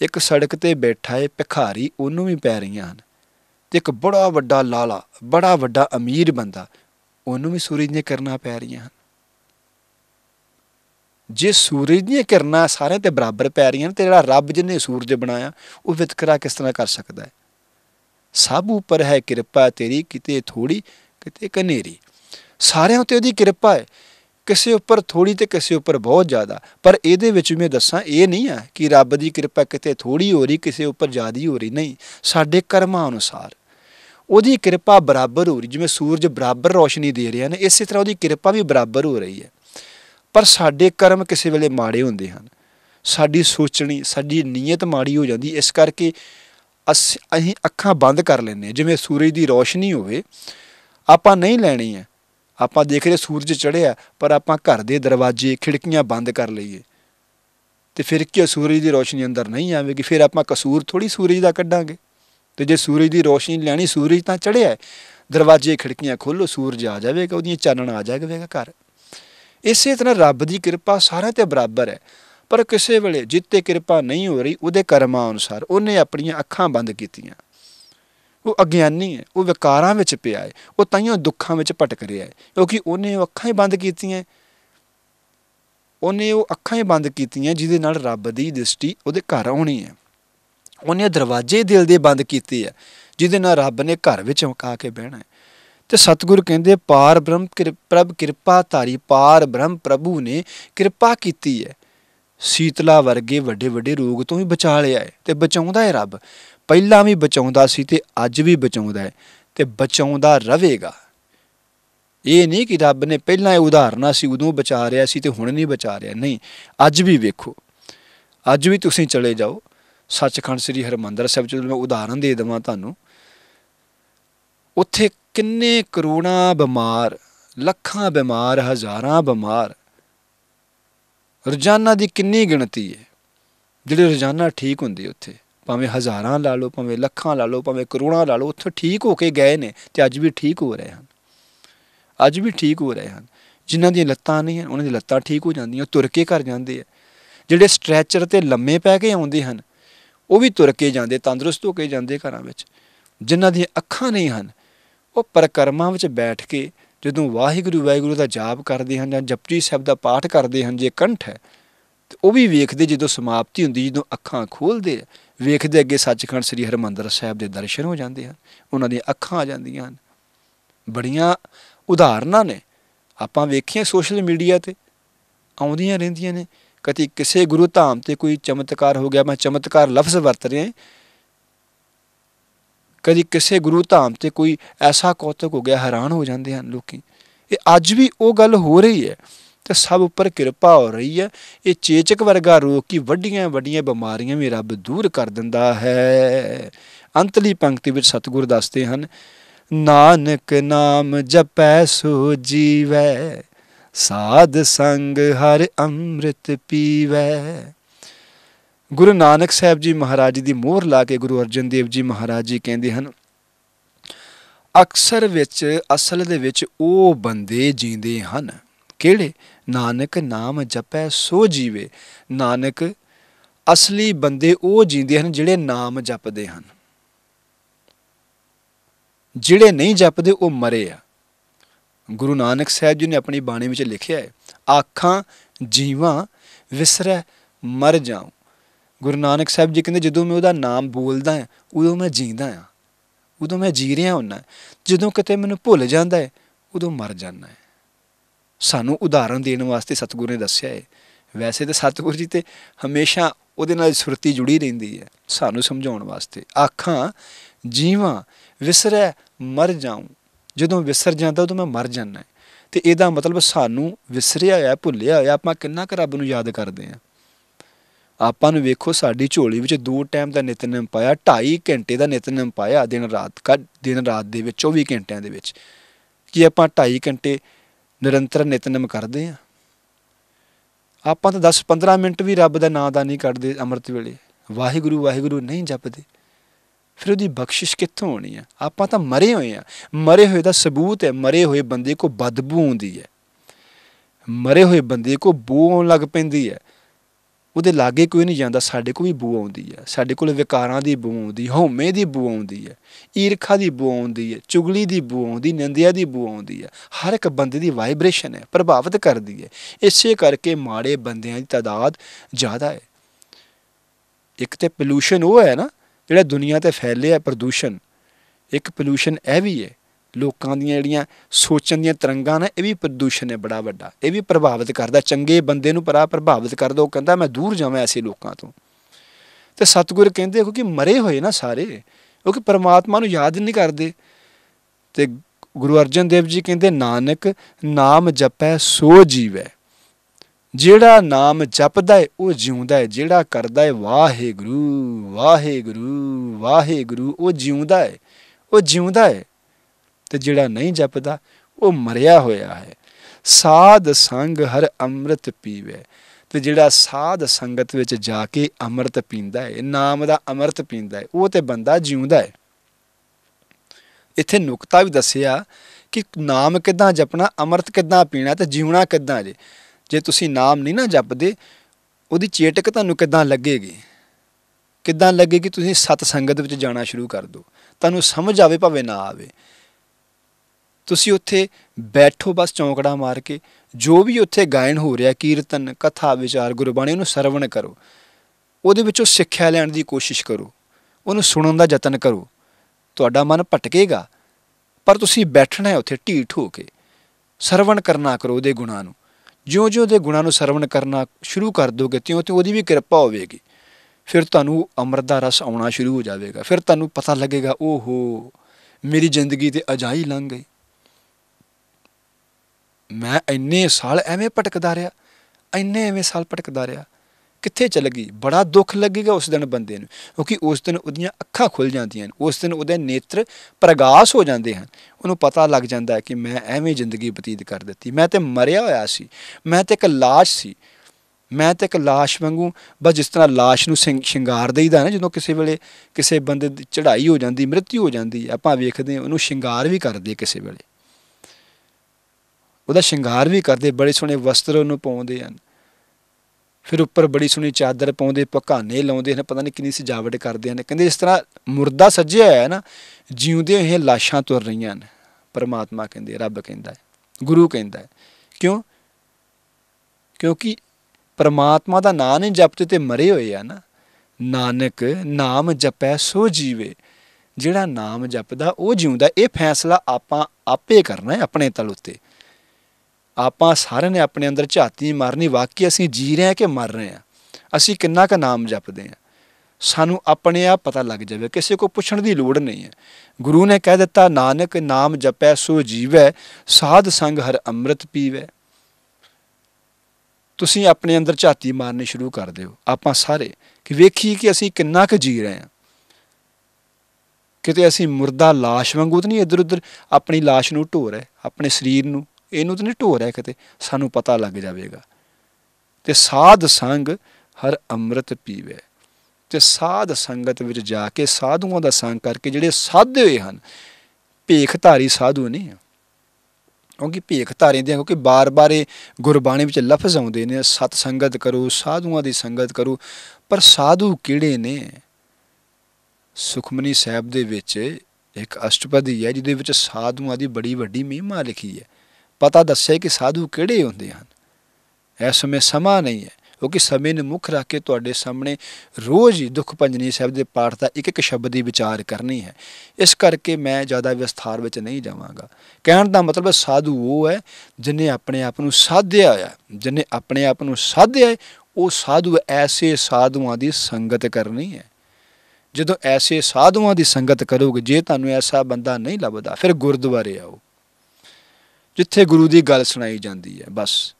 ਇੱਕ ਸੜਕ ਤੇ ਬੈਠਾ ਹੈ, ਭਿਖਾਰੀ ਉਹਨੂੰ ਵੀ ਪੈ ਰਹੀਆਂ ਹਨ। ਤੇ ਇੱਕ ਬੜਾ ਵੱਡਾ ਲਾਲਾ, ਬੜਾ ਵੱਡਾ ਅਮੀਰ ਬੰਦਾ, ਉਹਨੂੰ ਵੀ ਸੂਰਜ ਦੀਆਂ ਕਿਰਨਾਂ ਪੈ ਰਹੀਆਂ ਹਨ। ਜੇ ਸੂਰਜ ਦੀਆਂ ਕਿਰਨਾਂ ਸਾਰਿਆਂ ਤੇ ਬਰਾਬਰ ਪੈ ਰਹੀਆਂ ਤੇ ਜਿਹੜਾ ਰੱਬ ਜਿਹਨੇ ਸੂਰਜ ਬਣਾਇਆ, ਉਹ ਵਿਤਕਰਾ ਕਿਸ ਤਰ੍ਹਾਂ ਕਰ ਸਕਦਾ ਹੈ? ਸਭ ਉੱਪਰ ਹੈ ਕਿਰਪਾ ਤੇਰੀ, ਕਿਤੇ ਥੋੜੀ ਕਿਤੇ ਕਨੇਰੀ ਸਾਰਿਆਂ ਉੱਤੇ ਉਹਦੀ ਕਿਰਪਾ ਹੈ। ਕਿਸੇ ਉੱਪਰ ਥੋੜੀ ਤੇ ਕਿਸੇ ਉੱਪਰ ਬਹੁਤ ਜ਼ਿਆਦਾ। ਪਰ ਇਹਦੇ ਵਿੱਚ ਮੈਂ ਦੱਸਾਂ, ਇਹ ਨਹੀਂ ਆ ਕਿ ਰੱਬ ਦੀ ਕਿਰਪਾ ਕਿਤੇ ਥੋੜੀ ਹੋ ਰਹੀ, ਕਿਸੇ ਉੱਪਰ ਜ਼ਿਆਦੀ ਹੋ ਰਹੀ। ਨਹੀਂ, ਸਾਡੇ ਕਰਮਾਂ ਅਨੁਸਾਰ। ਉਹਦੀ ਕਿਰਪਾ ਬਰਾਬਰ ਹੋ ਰਹੀ, ਜਿਵੇਂ ਸੂਰਜ ਬਰਾਬਰ ਰੋਸ਼ਨੀ ਦੇ ਰਿਹਾ ਨੇ, ਇਸੇ ਤਰ੍ਹਾਂ ਉਹਦੀ ਕਿਰਪਾ ਵੀ ਬਰਾਬਰ ਹੋ ਰਹੀ ਹੈ। ਪਰ ਸਾਡੇ ਕਰਮ ਕਿਸੇ ਵੇਲੇ ਮਾੜੇ ਹੁੰਦੇ ਹਨ। ਸਾਡੀ ਸੋਚਣੀ, ਸਾਡੀ ਨੀਅਤ ਮਾੜੀ ਹੋ ਜਾਂਦੀ, ਇਸ ਕਰਕੇ ਅਸੀਂ ਅੱਖਾਂ ਬੰਦ ਕਰ ਲੈਂਦੇ ਜਿਵੇਂ ਸੂਰਜ ਦੀ ਰੋਸ਼ਨੀ ਹੋਵੇ, ਆਪਾਂ ਨਹੀਂ ਲੈਣੀ ਹੈ। ਆਪਾਂ ਦੇਖ ਰਹੇ ਸੂਰਜ ਚੜ੍ਹਿਆ, ਪਰ ਆਪਾਂ ਘਰ ਦੇ ਦਰਵਾਜ਼ੇ, ਖਿੜਕੀਆਂ ਬੰਦ ਕਰ ਲਈਏ। ਤੇ ਫਿਰ ਕੀ ਸੂਰਜ ਦੀ ਰੋਸ਼ਨੀ ਅੰਦਰ ਨਹੀਂ ਆਵੇਗੀ, ਫਿਰ ਆਪਾਂ ਕਸੂਰ ਥੋੜੀ ਸੂਰਜ ਦਾ ਕੱਢਾਂਗੇ। ਤੇ ਜੇ ਸੂਰਜ ਦੀ ਰੋਸ਼ਨੀ ਲੈਣੀ, ਸੂਰਜ ਤਾਂ ਚੜ੍ਹਿਆ ਦਰਵਾਜ਼ੇ, ਖਿੜਕੀਆਂ ਖੋਲੋ, ਸੂਰਜ ਆ ਜਾਵੇਗਾ, ਉਹਦੀਆਂ ਚਾਨਣ ਆ ਜਾਵੇਗਾ ਘਰ। ਇਸੇ ਤਰ੍ਹਾਂ ਰੱਬ ਦੀ ਕਿਰਪਾ ਸਾਰਿਆਂ ਤੇ ਬਰਾਬਰ ਹੈ, ਪਰ ਕਿਸੇ ਵੇਲੇ ਜਿੱਤੇ ਕਿਰਪਾ ਨਹੀਂ ਹੋ ਰਹੀ, ਉਹਦੇ ਕਰਮਾਂ ਅਨੁਸਾਰ ਉਹਨੇ ਆਪਣੀਆਂ ਅੱਖਾਂ ਬੰਦ ਕੀਤੀਆਂ। ਉਹ ਅਗਿਆਨੀ ਹੈ, ਉਹ ਵਿਕਾਰਾਂ ਵਿੱਚ ਪਿਆ ਹੈ, ਉਹ ਤਾਈਆਂ ਦੁੱਖਾਂ ਵਿੱਚ ਭਟਕ ਰਿਹਾ ਹੈ, ਕਿਉਂਕਿ ਉਹਨੇ ਉਹ ਅੱਖਾਂ ਹੀ ਬੰਦ ਕੀਤੀਆਂ। ਉਹਨੇ ਉਹ ਅੱਖਾਂ ਹੀ ਬੰਦ ਕੀਤੀਆਂ, ਜਿਹਦੇ ਨਾਲ ਰੱਬ ਦੀ ਦ੍ਰਿਸ਼ਟੀ ਉਹਦੇ ਘਰ ਆਉਣੀ ਹੈ। ਉਹਨੇ ਦਰਵਾਜ਼ੇ ਦਿਲ ਦੇ ਬੰਦ ਕੀਤੇ ਆ, ਜਿਹਦੇ ਨਾਲ ਰੱਬ ਨੇ ਘਰ ਵਿੱਚ ਚਮਕਾ ਕੇ ਬਹਿਣਾ ਹੈ। ਤੇ ਸਤਿਗੁਰ ਕਹਿੰਦੇ, ਪਾਰ ਬ੍ਰਹਮ ਪ੍ਰਭ ਕਿਰਪਾ ਧਾਰੀ, ਪਾਰ ਬ੍ਰਹਮ ਪ੍ਰਭੂ ਨੇ ਕਿਰਪਾ ਕੀਤੀ ਹੈ। ਸੀਤਲਾ ਵਰਗੇ ਵੱਡੇ ਵੱਡੇ ਰੋਗ ਤੋਂ ਵੀ ਬਚਾ ਲਿਆ ਹੈ ਤੇ ਬਚਾਉਂਦਾ ਹੈ ਰੱਬ। ਪਹਿਲਾਂ ਵੀ ਬਚਾਉਂਦਾ ਸੀ ਤੇ ਅੱਜ ਵੀ ਬਚਾਉਂਦਾ ਹੈ ਤੇ ਬਚਾਉਂਦਾ ਰਹੇਗਾ। ਇਹ ਨਹੀਂ ਕਿ ਰੱਬ ਨੇ ਪਹਿਲਾਂ ਇਹ ਉਦਾਹਰਨਾ ਸੀ, ਉਦੋਂ ਬਚਾ ਰਿਹਾ ਸੀ ਤੇ ਹੁਣ ਨਹੀਂ ਬਚਾ ਰਿਹਾ। ਨਹੀਂ, ਅੱਜ ਵੀ ਵੇਖੋ। ਅੱਜ ਵੀ ਤੁਸੀਂ ਚਲੇ ਜਾਓ। ਸੱਚਖੰਡ ਸ੍ਰੀ ਹਰਮੰਦਰ ਸਾਹਿਬ, ਜਦੋਂ ਮੈਂ ਉਦਾਹਰਨ ਦੇ ਦਵਾਂ ਤੁਹਾਨੂੰ, ਉੱਥੇ ਕਿੰਨੇ ਕਰੋੜਾਂ ਬਿਮਾਰ, ਲੱਖਾਂ ਬਿਮਾਰ, ਹਜ਼ਾਰਾਂ ਬਿਮਾਰ, ਰੋਜ਼ਾਨਾ ਦੀ ਕਿੰਨੀ ਗਿਣਤੀ ਹੈ? ਜਿਹੜੇ ਰੋਜ਼ਾਨਾ ਠੀਕ ਹੁੰਦੇ ਉੱਥੇ, ਭਾਵੇਂ ਹਜ਼ਾਰਾਂ ਲਾ ਲਓ, ਭਾਵੇਂ ਲੱਖਾਂ ਲਾ ਲਓ, ਭਾਵੇਂ ਕਰੋੜਾਂ ਲਾ ਲਓ, ਉੱਥੇ ਠੀਕ ਹੋ ਕੇ ਗਏ ਨੇ ਤੇ ਅੱਜ ਵੀ ਠੀਕ ਹੋ ਰਹੇ ਹਨ। ਅੱਜ ਵੀ ਠੀਕ ਹੋ ਰਹੇ ਹਨ। ਜਿਨ੍ਹਾਂ ਦੀਆਂ ਲੱਤਾਂ ਨਹੀਂ ਹਨ, ਉਹਨਾਂ ਦੀਆਂ ਲੱਤਾਂ ਠੀਕ ਹੋ ਜਾਂਦੀਆਂ ਤੁਰ ਕੇ ਘਰ ਜਾਂਦੇ ਆ। ਜਿਹੜੇ ਸਟ੍ਰੈਚਰ ਤੇ ਲੰਮੇ ਪੈ ਕੇ ਆਉਂਦੇ ਹਨ ਉਹ ਵੀ ਤੁਰ ਕੇ ਜਾਂਦੇ, ਤੰਦਰੁਸਤ ਹੋ ਕੇ ਜਾਂਦੇ ਘਰਾਂ ਵਿੱਚ। ਜਿਨ੍ਹਾਂ ਦੀਆਂ ਅੱਖਾਂ ਨਹੀਂ ਹਨ, ਉਹ ਪਰਕਰਮਾਂ ਵਿੱਚ ਬੈਠ ਕੇ ਜਦੋਂ ਵਾਹਿਗੁਰੂ ਵਾਹਿਗੁਰੂ ਦਾ ਜਾਪ ਕਰਦੇ ਹਨ ਜਾਂ ਜਪਜੀ ਸਾਹਿਬ ਦਾ ਪਾਠ ਕਰਦੇ ਹਨ, ਜੇ ਕੰਠ ਹੈ, ਤੇ ਉਹ ਵੀ ਵੇਖਦੇ ਜਦੋਂ ਸਮਾਪਤੀ ਹੁੰਦੀ, ਜਦੋਂ ਅੱਖਾਂ ਖੋਲਦੇ ਆ, ਵੇਖਦੇ ਅੱਗੇ ਸੱਚਖੰਡ ਸ੍ਰੀ ਹਰਮੰਦਰ ਸਾਹਿਬ ਦੇ ਦਰਸ਼ਨ ਹੋ ਜਾਂਦੇ ਹਨ, ਉਹਨਾਂ ਦੀਆਂ ਅੱਖਾਂ ਆ ਜਾਂਦੀਆਂ ਹਨ। ਬੜੀਆਂ ਉਦਾਹਰਨਾਂ ਨੇ। ਆਪਾਂ ਵੇਖੀਆਂ ਸੋਸ਼ਲ ਮੀਡੀਆ ਤੇ, ਆਉਂਦੀਆਂ ਰਹਿੰਦੀਆਂ ਨੇ। ਕਦੀ ਕਿਸੇ ਗੁਰੂ ਧਾਮ ਤੇ ਕੋਈ ਚਮਤਕਾਰ ਹੋ ਗਿਆ, ਮੈਂ ਚਮਤਕਾਰ ਲਫ਼ਜ਼ ਵਰਤ ਰਿਹਾ ਕਦੀ ਕਿਸੇ ਗੁਰੂ ਧਾਮ ਤੇ ਕੋਈ ਐਸਾ ਕੌਤਕ ਹੋ ਗਿਆ, ਹੈਰਾਨ ਹੋ ਜਾਂਦੇ ਹਨ ਲੋਕੀ। ਇਹ ਅੱਜ ਵੀ ਉਹ ਗੱਲ ਹੋ ਰਹੀ ਹੈ, ਤੇ ਸਭ ਉੱਪਰ ਕਿਰਪਾ ਹੋ ਰਹੀ ਹੈ। ਇਹ ਚੇਚਕ ਵਰਗਾ ਰੋਗ ਕੀ ਵੱਡੀਆਂ ਵੱਡੀਆਂ ਬਿਮਾਰੀਆਂ ਵੀ ਰੱਬ ਦੂਰ ਕਰ ਦਿੰਦਾ ਹੈ। ਅੰਤਲੀ ਪੰਕਤੀ ਵਿੱਚ ਸਤਿਗੁਰ ਦੱਸਦੇ ਹਨ, ਨਾਨਕ ਨਾਮ ਜਪੈ ਸੋ ਜੀਵੈ। ਸਾਧ ਸੰਗ ਹਰ ਅੰਮ੍ਰਿਤ ਪੀਵੈ। ਗੁਰੂ ਨਾਨਕ ਸਾਹਿਬ ਜੀ ਮਹਾਰਾਜ ਦੀ ਮੋਹਰ ਲਾ ਕੇ ਗੁਰੂ ਅਰਜਨ ਦੇਵ ਜੀ ਮਹਾਰਾਜ ਜੀ ਕਹਿੰਦੇ ਹਨ, ਅਕਸਰ ਵਿੱਚ, ਅਸਲ ਦੇ ਵਿੱਚ ਉਹ ਬੰਦੇ ਜੀਂਦੇ ਹਨ। ਕਿਹੜੇ? ਨਾਨਕ ਨਾਮ ਜਪੈ ਸੋ ਜੀਵੇ। ਨਾਨਕ, ਅਸਲੀ ਬੰਦੇ ਉਹ ਜੀਂਦੇ ਹਨ ਜਿਹੜੇ ਨਾਮ ਜਪਦੇ ਹਨ। ਜਿਹੜੇ ਨਹੀਂ ਜਪਦੇ ਉਹ ਮਰੇ ਆ। ਗੁਰੂ ਨਾਨਕ ਸਾਹਿਬ ਜੀ ਨੇ ਆਪਣੀ ਬਾਣੀ ਵਿੱਚ ਲਿਖਿਆ ਹੈ, ਆਖਾਂ ਜੀਵਾਂ ਵਿਸਰੈ ਮਰ ਜਾਉ। ਗੁਰੂ ਨਾਨਕ ਸਾਹਿਬ ਜੀ ਕਹਿੰਦੇ, ਜਦੋਂ ਮੈਂ ਉਹਦਾ ਨਾਮ ਬੋਲਦਾ ਹਾਂ, ਉਦੋਂ ਮੈਂ ਜੀਂਦਾ ਹਾਂ। ਉਦੋਂ ਮੈਂ ਜੀ ਰਿਹਾ ਹੁੰਨਾ ਜਦੋਂ ਕਿਤੇ ਮੈਨੂੰ ਭੁੱਲ ਜਾਂਦਾ ਹੈ, ਉਦੋਂ ਮਰ ਜਾਂਦਾ ਹੈ। ਸਾਨੂੰ ਉਦਾਹਰਣ ਦੇਣ ਵਾਸਤੇ ਸਤਿਗੁਰੂ ਨੇ ਦੱਸਿਆ ਹੈ। ਵੈਸੇ ਤਾਂ ਸਤਿਗੁਰੂ ਜੀ ਤੇ ਹਮੇਸ਼ਾ ਉਹਦੇ ਨਾਲ ਸੁਰਤੀ ਜੁੜੀ ਰਹਿੰਦੀ ਹੈ, ਸਾਨੂੰ ਸਮਝਾਉਣ ਵਾਸਤੇ। ਆਖਾਂ ਜੀਵਾਂ ਵਿਸਰੈ ਮਰ ਜਾਉ। ਜਦੋਂ ਵਿਸਰ ਜਾਂਦਾ, ਉਦੋਂ ਮੈਂ ਮਰ ਜਾਂਦਾ ਤੇ ਇਹਦਾ ਮਤਲਬ ਸਾਨੂੰ ਵਿਸਰਿਆ ਹੋਇਆ, ਭੁੱਲਿਆ ਹੋਇਆ, ਆਪਾਂ ਕਿੰਨਾ ਕੁ ਰੱਬ ਨੂੰ ਯਾਦ ਕਰਦੇ ਆ ਆਪਾਂ ਨੂੰ ਵੇਖੋ, ਸਾਡੀ ਝੋਲੀ ਵਿੱਚ ਦੋ ਟਾਈਮ ਦਾ ਨਿਤਨੇਮ ਪਾਇਆ 2.5 ਘੰਟੇ ਦਾ ਨਿਤਨੇਮ ਪਾਇਆ, ਦਿਨ ਰਾਤ ਕਾ ਦਿਨ ਰਾਤ ਦੇ ਵਿੱਚ 24 ਘੰਟਿਆਂ ਦੇ ਵਿੱਚ। ਕਿ ਆਪਾਂ 2.5 ਘੰਟੇ ਨਿਰੰਤਰ ਨਿਤਨੇਮ ਕਰਦੇ ਆ ਆਪਾਂ ਤਾਂ 10-15 ਮਿੰਟ ਵੀ ਰੱਬ ਦਾ ਨਾਮ ਦਾ ਨਹੀਂ ਕੱਢਦੇ ਅੰਮ੍ਰਿਤ ਵੇਲੇ। ਵਾਹਿਗੁਰੂ ਵਾਹਿਗੁਰੂ ਨਹੀਂ ਜਪਦੇ। ਫਿਰ ਉਹਦੀ ਬਖਸ਼ਿਸ਼ ਕਿੱਥੋਂ ਹੋਣੀ ਆ? ਆਪਾਂ ਤਾਂ ਮਰੇ ਹੋਏ ਆ। ਮਰੇ ਹੋਏ ਦਾ ਸਬੂਤ ਹੈ, ਮਰੇ ਹੋਏ ਬੰਦੇ ਕੋ ਬਦਬੂ ਆਉਂਦੀ ਹੈ। ਮਰੇ ਹੋਏ ਬੰਦੇ ਕੋ ਬੂ ਆਉਣ ਲੱਗ ਪੈਂਦੀ ਹੈ। ਉਹਦੇ ਲਾਗੇ ਕੋਈ ਨਹੀਂ ਜਾਂਦਾ, ਸਾਡੇ ਕੋ ਵੀ ਬੂ ਆਉਂਦੀ ਹੈ। ਸਾਡੇ ਕੋਲ ਵਿਕਾਰਾਂ ਦੀ ਬੂ ਆਉਂਦੀ, ਹਉਮੈ ਦੀ ਬੂ ਆਉਂਦੀ ਹੈ। ਈਰਖਾ ਦੀ ਬੂ ਆਉਂਦੀ ਹੈ, ਚੁਗਲੀ ਦੀ ਬੂ ਆਉਂਦੀ, ਨਿੰਦਿਆ ਦੀ ਬੂ ਆਉਂਦੀ ਹੈ। ਹਰ ਇੱਕ ਬੰਦੇ ਦੀ ਵਾਈਬ੍ਰੇਸ਼ਨ ਹੈ, ਪ੍ਰਭਾਵਿਤ ਕਰਦੀ ਹੈ। ਇਸੇ ਕਰਕੇ ਮਾੜੇ ਬੰਦਿਆਂ ਦੀ ਤਾਦਾਦ ਜ਼ਿਆਦਾ ਹੈ। ਇੱਕ ਤੇ ਪੋਲੂਸ਼ਨ ਉਹ ਹੈ ਨਾ ਜਿਹੜਾ ਦੁਨੀਆ ਤੇ ਫੈਲਿਆ ਪ੍ਰਦੂਸ਼ਣ, ਇੱਕ ਪੋਲੂਸ਼ਨ ਇਹ ਵੀ ਹੈ ਲੋਕਾਂ ਦੀਆਂ ਜਿਹੜੀਆਂ ਸੋਚਣ ਦੀਆਂ ਤਰੰਗਾਂ ਨੇ, ਇਹ ਵੀ ਪ੍ਰਦੂਸ਼ਣ ਹੈ ਬੜਾ ਵੱਡਾ, ਇਹ ਵੀ ਪ੍ਰਭਾਵਿਤ ਕਰਦਾ, ਚੰਗੇ ਬੰਦੇ ਨੂੰ ਪਰਾ ਪ੍ਰਭਾਵਿਤ ਕਰਦਾ, ਉਹ ਕਹਿੰਦਾ ਮੈਂ ਦੂਰ ਜਾਵਾਂ ਐਸੇ ਲੋਕਾਂ ਤੋਂ। ਤੇ ਸਤਿਗੁਰ ਕਹਿੰਦੇ ਕਿਉਂਕਿ ਮਰੇ ਹੋਏ ਨਾ ਸਾਰੇ ਕਿਉਂਕਿ ਪਰਮਾਤਮਾ ਨੂੰ ਯਾਦ ਨਹੀਂ ਕਰਦੇ। ਤੇ ਗੁਰੂ ਅਰਜਨ ਦੇਵ ਜੀ ਕਹਿੰਦੇ, ਨਾਨਕ ਨਾਮ ਜਪੈ ਸੋ ਜੀਵੈ। ਜਿਹੜਾ ਨਾਮ ਜਪਦਾ ਹੈ ਉਹ ਜਿਉਂਦਾ ਹੈ ਜਿਹੜਾ ਕਰਦਾ ਹੈ ਵਾਹਿਗੁਰੂ ਵਾਹਿਗੁਰੂ ਵਾਹਿਗੁਰੂ, ਉਹ ਜਿਉਂਦਾ ਹੈ ਉਹ ਜਿਉਂਦਾ ਹੈ ਤੇ ਜਿਹੜਾ ਨਹੀਂ ਜਪਦਾ, ਉਹ ਮਰਿਆ ਹੋਇਆ ਹੈ। ਸਾਧ ਸੰਗ ਹਰ ਅੰਮ੍ਰਿਤ ਪੀਵੇ। ਤੇ ਜਿਹੜਾ ਸਾਧ ਸੰਗਤ ਵਿੱਚ ਜਾ ਕੇ ਅੰਮ੍ਰਿਤ ਪੀਂਦਾ ਹੈ ਨਾਮ ਦਾ ਅੰਮ੍ਰਿਤ ਪੀਂਦਾ ਹੈ ਉਹ ਤੇ ਬੰਦਾ ਜਿਉਂਦਾ ਹੈ ਇੱਥੇ ਨੁਕਤਾ ਵੀ ਦੱਸਿਆ ਕਿ ਨਾਮ ਕਿੱਦਾਂ ਜਪਣਾ, ਅੰਮ੍ਰਿਤ ਕਿੱਦਾਂ ਪੀਣਾ ਤੇ ਜਿਉਣਾ ਕਿੱਦਾਂ ਜੇ। ਜੇ ਤੁਸੀਂ ਨਾਮ ਨਹੀਂ ਨਾ ਜਪਦੇ, ਉਹਦੀ ਚੇਟਕ ਤੁਹਾਨੂੰ ਕਿੱਦਾਂ ਲੱਗੇਗੀ? ਕਿੱਦਾਂ ਲੱਗੇਗੀ ਤੁਸੀਂ ਸਤ ਸੰਗਤ ਵਿੱਚ ਜਾਣਾ ਸ਼ੁਰੂ ਕਰ ਦਿਓ? ਤੁਹਾਨੂੰ ਸਮਝ ਆਵੇ ਭਾਵੇਂ ਨਾ ਆਵੇ। ਤੁਸੀਂ ਉੱਥੇ ਬੈਠੋ ਬਸ ਚੌਂਕੜਾ ਮਾਰ ਕੇ, ਜੋ ਵੀ ਉੱਥੇ ਗਾਇਨ ਹੋ ਰਿਹਾ, ਕੀਰਤਨ, ਕਥਾ, ਵਿਚਾਰ, ਗੁਰਬਾਣੀ, ਉਹਨੂੰ ਸਰਵਣ ਕਰੋ। ਉਹਦੇ ਵਿੱਚੋਂ ਸਿੱਖਿਆ ਲੈਣ ਦੀ ਕੋਸ਼ਿਸ਼ ਕਰੋ। ਉਹਨੂੰ ਸੁਣਨ ਦਾ ਯਤਨ ਕਰੋ। ਤੁਹਾਡਾ ਮਨ ਭਟਕੇਗਾ। ਪਰ ਤੁਸੀਂ ਬੈਠਣਾ ਹੈ ਉੱਥੇ ਢੀਠ ਹੋ ਕੇ। ਸਰਵਣ ਕਰਨਾ ਕਰੋ ਉਹਦੇ ਗੁਣਾਂ ਨੂੰ। ਜਿਉਂ-ਜਿਉਂ ਉਹਦੇ ਗੁਣਾਂ ਨੂੰ ਸਰਵਣ ਕਰਨਾ ਸ਼ੁਰੂ ਕਰ ਦੋਗੇ, ਤਿਉਂ-ਤਿਉਂ ਉਹਦੀ ਵੀ ਕਿਰਪਾ ਹੋਵੇਗੀ। ਫਿਰ ਤੁਹਾਨੂੰ ਅੰਮ੍ਰਿਤ ਦਾ ਰਸ ਆਉਣਾ ਸ਼ੁਰੂ ਹੋ ਜਾਵੇਗਾ। ਫਿਰ ਤੁਹਾਨੂੰ ਪਤਾ ਲੱਗੇਗਾ, ਓਹੋ, ਮੇਰੀ ਜ਼ਿੰਦਗੀ ਤੇ ਅਜਾਈ ਲੰਘ ਗਈ। ਮੈਂ ਇੰਨੇ ਸਾਲ ਐਵੇਂ ਭਟਕਦਾ ਰਿਹਾ, ਇੰਨੇ ਐਵੇਂ ਸਾਲ ਭਟਕਦਾ ਰਿਹਾ। ਕਿੱਥੇ ਚਲ ਗਈ? ਬੜਾ ਦੁੱਖ ਲੱਗੇਗਾ ਉਸ ਦਿਨ ਬੰਦੇ ਨੂੰ, ਕਿਉਂਕਿ ਉਸ ਦਿਨ ਉਹਦੀਆਂ ਅੱਖਾਂ ਖੁੱਲ ਜਾਂਦੀਆਂ ਹਨ, ਉਸ ਦਿਨ ਉਹਦੇ ਨੇਤਰ ਪ੍ਰਗਾਸ ਹੋ ਜਾਂਦੇ ਹਨ। ਉਹਨੂੰ ਪਤਾ ਲੱਗ ਜਾਂਦਾ ਹੈ ਕਿ ਮੈਂ ਐਵੇਂ ਜ਼ਿੰਦਗੀ ਬਤੀਤ ਕਰ ਦਿੱਤੀ। ਮੈਂ ਤੇ ਮਰਿਆ ਹੋਇਆ ਸੀ, ਮੈਂ ਤੇ ਇੱਕ ਲਾਸ਼ ਸੀ, ਮੈਂ ਤੇ ਇੱਕ ਲਾਸ਼ ਵਾਂਗੂ, ਬਸ ਜਿਸ ਤਰ੍ਹਾਂ ਲਾਸ਼ ਨੂੰ ਸ਼ਿੰਗਾਰ ਦੇਈਦਾ ਨਾ, ਜਦੋਂ ਕਿਸੇ ਵੇਲੇ ਕਿਸੇ ਬੰਦੇ ਦੀ ਚੜ੍ਹਾਈ ਹੋ ਜਾਂਦੀ ਮ੍ਰਿਤਿੂ ਹੋ ਜਾਂਦੀ, ਆਪਾਂ ਵੇਖਦੇ ਹਾਂ ਉਹਨੂੰ ਸ਼ਿੰਗਾਰ ਵੀ ਕਰਦੇ ਕਿਸੇ ਵੇਲੇ। ਉਹਦਾ ਸ਼ਿੰਗਾਰ ਵੀ ਕਰਦੇ, ਬੜੇ ਸੋਹਣੇ ਵਸਤਰ ਉਹਨੂੰ ਪਾਉਂਦੇ ਹਨ। ਫਿਰ ਉੱਪਰ ਬੜੀ ਸੋਹਣੀ ਚਾਦਰ ਪਾਉਂਦੇ ਪਕਾਨੇ ਲਾਉਂਦੇ ਹਨ, ਪਤਾ ਨਹੀਂ ਕਿੰਨੀ ਸਜਾਵਟ ਕਰਦੇ ਹਨ। ਕਹਿੰਦੇ ਇਸ ਤਰ੍ਹਾਂ ਮੁਰਦਾ ਸੱਜਿਆ ਹੋਇਆ ਹੈ ਨਾ ਜਿਉਂਦੇ ਇਹ ਲਾਸ਼ਾਂ ਤੁਰ ਰਹੀਆਂ ਨੇ ਪਰਮਾਤਮਾ ਕਹਿੰਦੇ, ਰੱਬ ਕਹਿੰਦਾ ਹੈ, ਗੁਰੂ ਕਹਿੰਦਾ ਹੈ। ਕਿਉਂ? ਕਿਉਂਕਿ ਪਰਮਾਤਮਾ ਦਾ ਨਾਮ ਨਹੀਂ ਜਪਤੇ ਤੇ ਮਰੇ ਹੋਏ ਆ ਨਾ। ਨਾਨਕ ਨਾਮ ਜਪੈ ਸੋ ਜੀਵੇ। ਜਿਹੜਾ ਨਾਮ ਜਪਦਾ, ਉਹ ਜਿਉਂਦਾ। ਇਹ ਫੈਸਲਾ ਆਪਾਂ ਆਪੇ ਕਰਨਾ ਹੈ, ਆਪਣੇ ਤਲ ਉੱਤੇ। ਆਪਾਂ ਸਾਰਿਆਂ ਨੇ ਆਪਣੇ ਅੰਦਰ ਝਾਤੀ ਮਾਰਨੀ ਵਾਕਈ ਅਸੀਂ ਜੀ ਰਹੇ ਹਾਂ ਕਿ ਮਰ ਰਹੇ ਹਾਂ ਅਸੀਂ ਕਿੰਨਾ ਕੁ ਨਾਮ ਜਪਦੇ ਹਾਂ ਸਾਨੂੰ ਆਪਣੇ ਆਪ ਪਤਾ ਲੱਗ ਜਾਵੇ ਕਿਸੇ ਕੋ ਪੁੱਛਣ ਦੀ ਲੋੜ ਨਹੀਂ ਹੈ ਗੁਰੂ ਨੇ ਕਹਿ ਦਿੱਤਾ ਨਾਨਕ ਨਾਮ ਜਪੈ ਸੋ ਜੀਵੈ ਸਾਧ ਸੰਗ ਹਰ ਅੰਮ੍ਰਿਤ ਪੀਵੇ ਤੁਸੀਂ ਆਪਣੇ ਅੰਦਰ ਝਾਤੀ ਮਾਰਨੀ ਸ਼ੁਰੂ ਕਰ ਦਿਓ ਆਪਾਂ ਸਾਰੇ ਕਿ ਵੇਖੀ ਕਿ ਅਸੀਂ ਕਿੰਨਾ ਕੁ ਜੀ ਰਹੇ ਹਾਂ ਕਿਤੇ ਅਸੀਂ ਮੁਰਦਾ লাশ ਵਾਂਗੂ ਤਾਂ ਨਹੀਂ ਇੱਧਰ ਉੱਧਰ ਆਪਣੀ লাশ ਨੂੰ ਢੋ ਰਹੇ ਆਪਣੇ ਸਰੀਰ ਨੂੰ ਇਹਨੂੰ ਤਾਂ ਨਹੀਂ ਢੋ ਰਿਹਾ ਕਿਤੇ, ਸਾਨੂੰ ਪਤਾ ਲੱਗ ਜਾਵੇਗਾ। ਤੇ ਸਾਧ ਸੰਗ ਹਰ ਅੰਮ੍ਰਿਤ ਪੀਵੇ। ਤੇ ਸਾਧ ਸੰਗਤ ਵਿੱਚ ਜਾ ਕੇ ਸਾਧੂਆਂ ਦਾ ਸੰਗ ਕਰਕੇ ਜਿਹੜੇ ਸਾਧੇ ਹੋਏ ਹਨ ਭੇਖ ਧਾਰੀ ਸਾਧੂ ਨਹੀਂ ਕਿਉਂਕਿ ਭੇਖ ਧਾਰੇ ਦੇ ਕਿਉਂਕਿ ਬਾਰ-ਬਾਰ ਇਹ ਗੁਰਬਾਣੀ ਵਿੱਚ ਲਫ਼ਜ਼ ਆਉਂਦੇ ਨੇ, ਸਤ ਸੰਗਤ ਕਰੋ, ਸਾਧੂਆਂ ਦੀ ਸੰਗਤ ਕਰੋ, ਪਰ ਸਾਧੂ ਕਿਹੜੇ ਨੇ? ਸੁਖਮਨੀ ਸਾਹਿਬ ਦੇ ਵਿੱਚ ਇੱਕ ਅਸ਼ਟਪਦੀ ਹੈ, ਜਿਹਦੇ ਵਿੱਚ ਸਾਧੂਆਂ ਦੀ ਬੜੀ ਵੱਡੀ ਮਹਿਮਾ ਲਿਖੀ ਹੈ। ਪਤਾ ਦੱਸਿਆ ਕਿ ਸਾਧੂ ਕਿਹੜੇ ਹੁੰਦੇ ਹਨ? ਇਸ ਸਮੇਂ ਸਮਾਂ ਨਹੀਂ ਹੈ। ਕਿਉਂਕਿ ਸਮੇਂ ਨੂੰ ਮੁੱਖ ਰੱਖ ਕੇ ਤੁਹਾਡੇ ਸਾਹਮਣੇ ਰੋਜ਼ ਹੀ ਦੁੱਖ ਪੰਜਨੀ ਸਾਹਿਬ ਦੇ ਪਾਠ ਦਾ ਇੱਕ ਇੱਕ ਸ਼ਬਦ ਦੀ ਵਿਚਾਰ ਕਰਨੀ ਹੈ। ਇਸ ਕਰਕੇ ਮੈਂ ਜ਼ਿਆਦਾ ਵਿਸਥਾਰ ਵਿੱਚ ਨਹੀਂ ਜਾਵਾਂਗਾ। ਕਹਿਣ ਦਾ ਮਤਲਬ ਸਾਧੂ ਉਹ ਹੈ ਜਿਨੇ ਆਪਣੇ ਆਪ ਨੂੰ ਸਾਧਿਆ ਹੋਇਆ ਜਿਨੇ ਆਪਣੇ ਆਪ ਨੂੰ ਸਾਧਿਆ ਹੈ, ਉਹ ਸਾਧੂ ਐਸੇ ਸਾਧੂਆਂ ਦੀ ਸੰਗਤ ਕਰਨੀ ਹੈ। ਜਦੋਂ ਐਸੇ ਸਾਧੂਆਂ ਦੀ ਸੰਗਤ ਕਰੋਗੇ, ਜੇ ਤੁਹਾਨੂੰ ਐਸਾ ਬੰਦਾ ਨਹੀਂ ਲੱਭਦਾ, ਫਿਰ ਗੁਰਦੁਆਰੇ ਆਓ। ਜਿੱਥੇ ਗੁਰੂ ਦੀ ਗੱਲ ਸੁਣਾਈ ਜਾਂਦੀ ਹੈ, ਬਸ।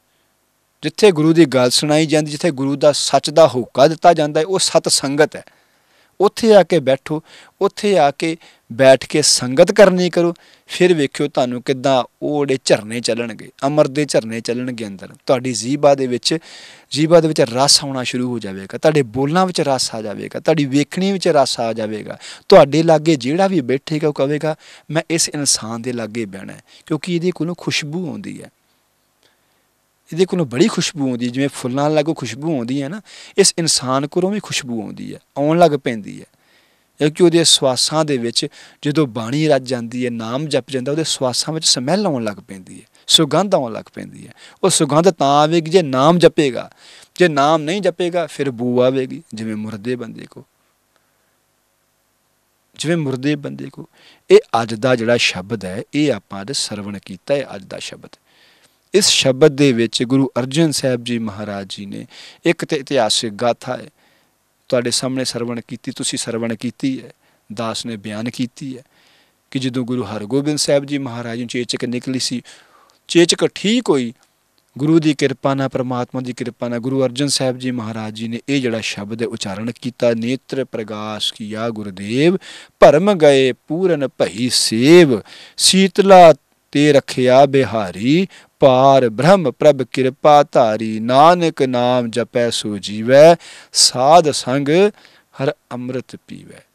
ਜਿੱਥੇ ਗੁਰੂ ਦੀ ਗੱਲ ਸੁਣਾਈ ਜਾਂਦੀ, ਜਿੱਥੇ ਗੁਰੂ ਦਾ ਸੱਚ ਦਾ ਹੋਕਾ ਦਿੱਤਾ ਜਾਂਦਾ ਹੈ, ਉਹ ਸਤ ਸੰਗਤ ਹੈ। ਉੱਥੇ ਆ ਕੇ ਬੈਠੋ, ਉੱਥੇ ਆ ਕੇ ਬੈਠ ਕੇ ਸੰਗਤ ਕਰਨੀ ਕਰੋ। ਫਿਰ ਵੇਖਿਓ ਤੁਹਾਨੂੰ ਕਿੱਦਾਂ ਉਹ ਜਿਹੜੇ ਝਰਨੇ ਚੱਲਣਗੇ, ਅਮਰ ਦੇ ਝਰਨੇ ਚੱਲਣਗੇ ਅੰਦਰ। ਤੁਹਾਡੀ ਜੀਬਾ ਦੇ ਵਿੱਚ, ਜੀਬਾ ਦੇ ਵਿੱਚ ਰਸ ਆਉਣਾ ਸ਼ੁਰੂ ਹੋ ਜਾਵੇਗਾ। ਤੁਹਾਡੇ ਬੋਲਾਂ ਵਿੱਚ ਰਸ ਆ ਜਾਵੇਗਾ, ਤੁਹਾਡੀ ਵੇਖਣੀ ਵਿੱਚ ਰਸ ਆ ਜਾਵੇਗਾ। ਤੁਹਾਡੇ ਲਾਗੇ ਜਿਹੜਾ ਵੀ ਬੈਠੇਗਾ, ਉਹ ਕਹੇਗਾ, ਮੈਂ ਇਸ ਇਨਸਾਨ ਦੇ ਲਾਗੇ ਬਹਿਣਾ ਕਿਉਂਕਿ ਇਹਦੇ ਕੋਲੋਂ ਖੁਸ਼ਬੂ ਆਉਂਦੀ ਹੈ। ਇਹਦੇ ਕੋਲੋਂ ਬੜੀ ਖੁਸ਼ਬੂ ਆਉਂਦੀ ਜਿਵੇਂ ਫੁੱਲਾਂ ਲਾਗੋ ਖੁਸ਼ਬੂ ਆਉਂਦੀ ਹੈ ਨਾ, ਇਸ ਇਨਸਾਨ ਕੋਲੋਂ ਵੀ ਖੁਸ਼ਬੂ ਆਉਂਦੀ ਹੈ, ਆਉਣ ਲੱਗ ਪੈਂਦੀ ਹੈ। ਕਿਉਂਕਿ ਉਹਦੇ ਸਵਾਸਾਂ ਦੇ ਵਿੱਚ ਜਦੋਂ ਬਾਣੀ ਰੱਜ ਜਾਂਦੀ ਹੈ, ਨਾਮ ਜਪ ਜਾਂਦਾ, ਉਹਦੇ ਸਵਾਸਾਂ ਵਿੱਚ ਸਮੈਲ ਆਉਣ ਲੱਗ ਪੈਂਦੀ ਹੈ, ਸੁਗੰਧ ਆਉਣ ਲੱਗ ਪੈਂਦੀ ਹੈ। ਉਹ ਸੁਗੰਧ ਤਾਂ ਆਵੇਗੀ ਜੇ ਨਾਮ ਜਪੇਗਾ। ਜੇ ਨਾਮ ਨਹੀਂ ਜਪੇਗਾ, ਫਿਰ ਬੂ ਆਵੇਗੀ, ਜਿਵੇਂ ਮੁਰਦੇ ਬੰਦੇ ਕੋ ਜਿਵੇਂ ਮੁਰਦੇ ਬੰਦੇ ਕੋ ਇਹ ਅੱਜ ਦਾ ਜਿਹੜਾ ਸ਼ਬਦ ਹੈ, ਇਹ ਆਪਾਂ ਅੱਜ ਸਰਵਣ ਕੀਤਾ ਹੈ ਅੱਜ ਦਾ ਸ਼ਬਦ ਇਸ ਸ਼ਬਦ ਦੇ ਵਿੱਚ ਗੁਰੂ ਅਰਜਨ ਸਾਹਿਬ ਜੀ ਮਹਾਰਾਜ ਜੀ ਨੇ ਇੱਕ ਤੇ ਇਤਿਹਾਸਿਕ ਗਾਥਾ ਹੈ ਤੁਹਾਡੇ ਸਾਹਮਣੇ ਸਰਵਣ ਕੀਤੀ, ਤੁਸੀਂ ਸਰਵਣ ਕੀਤੀ ਹੈ। ਦਾਸ ਨੇ ਬਿਆਨ ਕੀਤੀ ਹੈ ਕਿ ਜਦੋਂ ਗੁਰੂ ਹਰਗੋਬਿੰਦ ਸਾਹਿਬ ਜੀ ਮਹਾਰਾਜ ਨੂੰ ਚੇਚਕ ਨਿਕਲੀ ਸੀ, ਚੇਚਕ ਠੀਕ ਹੋਈ। ਗੁਰੂ ਦੀ ਕਿਰਪਾ ਨਾਲ, ਪ੍ਰਮਾਤਮਾ ਦੀ ਕਿਰਪਾ ਨਾਲ ਗੁਰੂ ਅਰਜਨ ਸਾਹਿਬ ਜੀ ਮਹਾਰਾਜ ਜੀ ਨੇ ਇਹ ਜਿਹੜਾ ਸ਼ਬਦ ਹੈ ਉਚਾਰਨ ਕੀਤਾ, ਨੇਤਰ ਪ੍ਰਗਾਸ਼ ਕੀਆ ਗੁਰਦੇਵ, ਭਰਮ ਗਏ ਪੂਰਨ ਭਈ ਸੇਵ, ਸੀਤਲਾ ਤੇ ਰਖਿਆ ਬਿਹਾਰੀ ਪਾਰ, ਬ੍ਰਹਮ ਪ੍ਰਭ ਕਿਰਪਾ ਧਾਰੀ, ਨਾਨਕ ਨਾਮ ਜਪੈ ਸੋ ਜੀਵੈ, ਸਾਧ ਸੰਗ ਹਰ ਅੰਮ੍ਰਿਤ ਪੀਵੈ।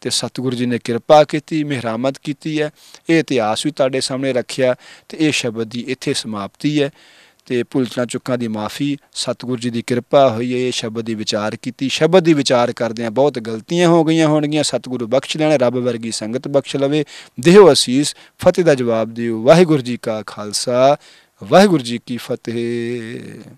ਤੇ ਸਤਿਗੁਰੂ ਜੀ ਨੇ ਕਿਰਪਾ ਕੀਤੀ, ਮਿਹਰਾਮਤ ਕੀਤੀ ਹੈ। ਇਹ ਇਤਿਹਾਸ ਵੀ ਤੁਹਾਡੇ ਸਾਹਮਣੇ ਰੱਖਿਆ ਤੇ ਇਹ ਸ਼ਬਦ ਦੀ ਇੱਥੇ ਸਮਾਪਤੀ ਹੈ। ਤੇ ਭੁਲਚਣਾ ਚੁੱਕਾਂ ਦੀ ਮਾਫੀ। ਸਤਿਗੁਰੂ ਜੀ ਦੀ ਕਿਰਪਾ ਹੋਈ ਹੈ ਇਹ ਸ਼ਬਦ ਦੀ ਵਿਚਾਰ ਕੀਤੀ। ਸ਼ਬਦ ਦੀ ਵਿਚਾਰ ਕਰਦੇ ਆ ਬਹੁਤ ਗਲਤੀਆਂ ਹੋ ਗਈਆਂ ਹੋਣਗੀਆਂ। ਸਤਿਗੁਰੂ ਬਖਸ਼ ਲੈਣ, ਰੱਬ ਵਰਗੀ ਸੰਗਤ ਬਖਸ਼ ਲਵੇ। ਦਿਓ ਅਸੀਸ, ਫਤਿਹ ਦਾ ਜਵਾਬ ਦਿਓ। ਵਾਹਿਗੁਰੂ ਜੀ ਕਾ ਖਾਲਸਾ, ਵਾਹਿਗੁਰੂ ਜੀ ਕੀ ਫਤਿਹ।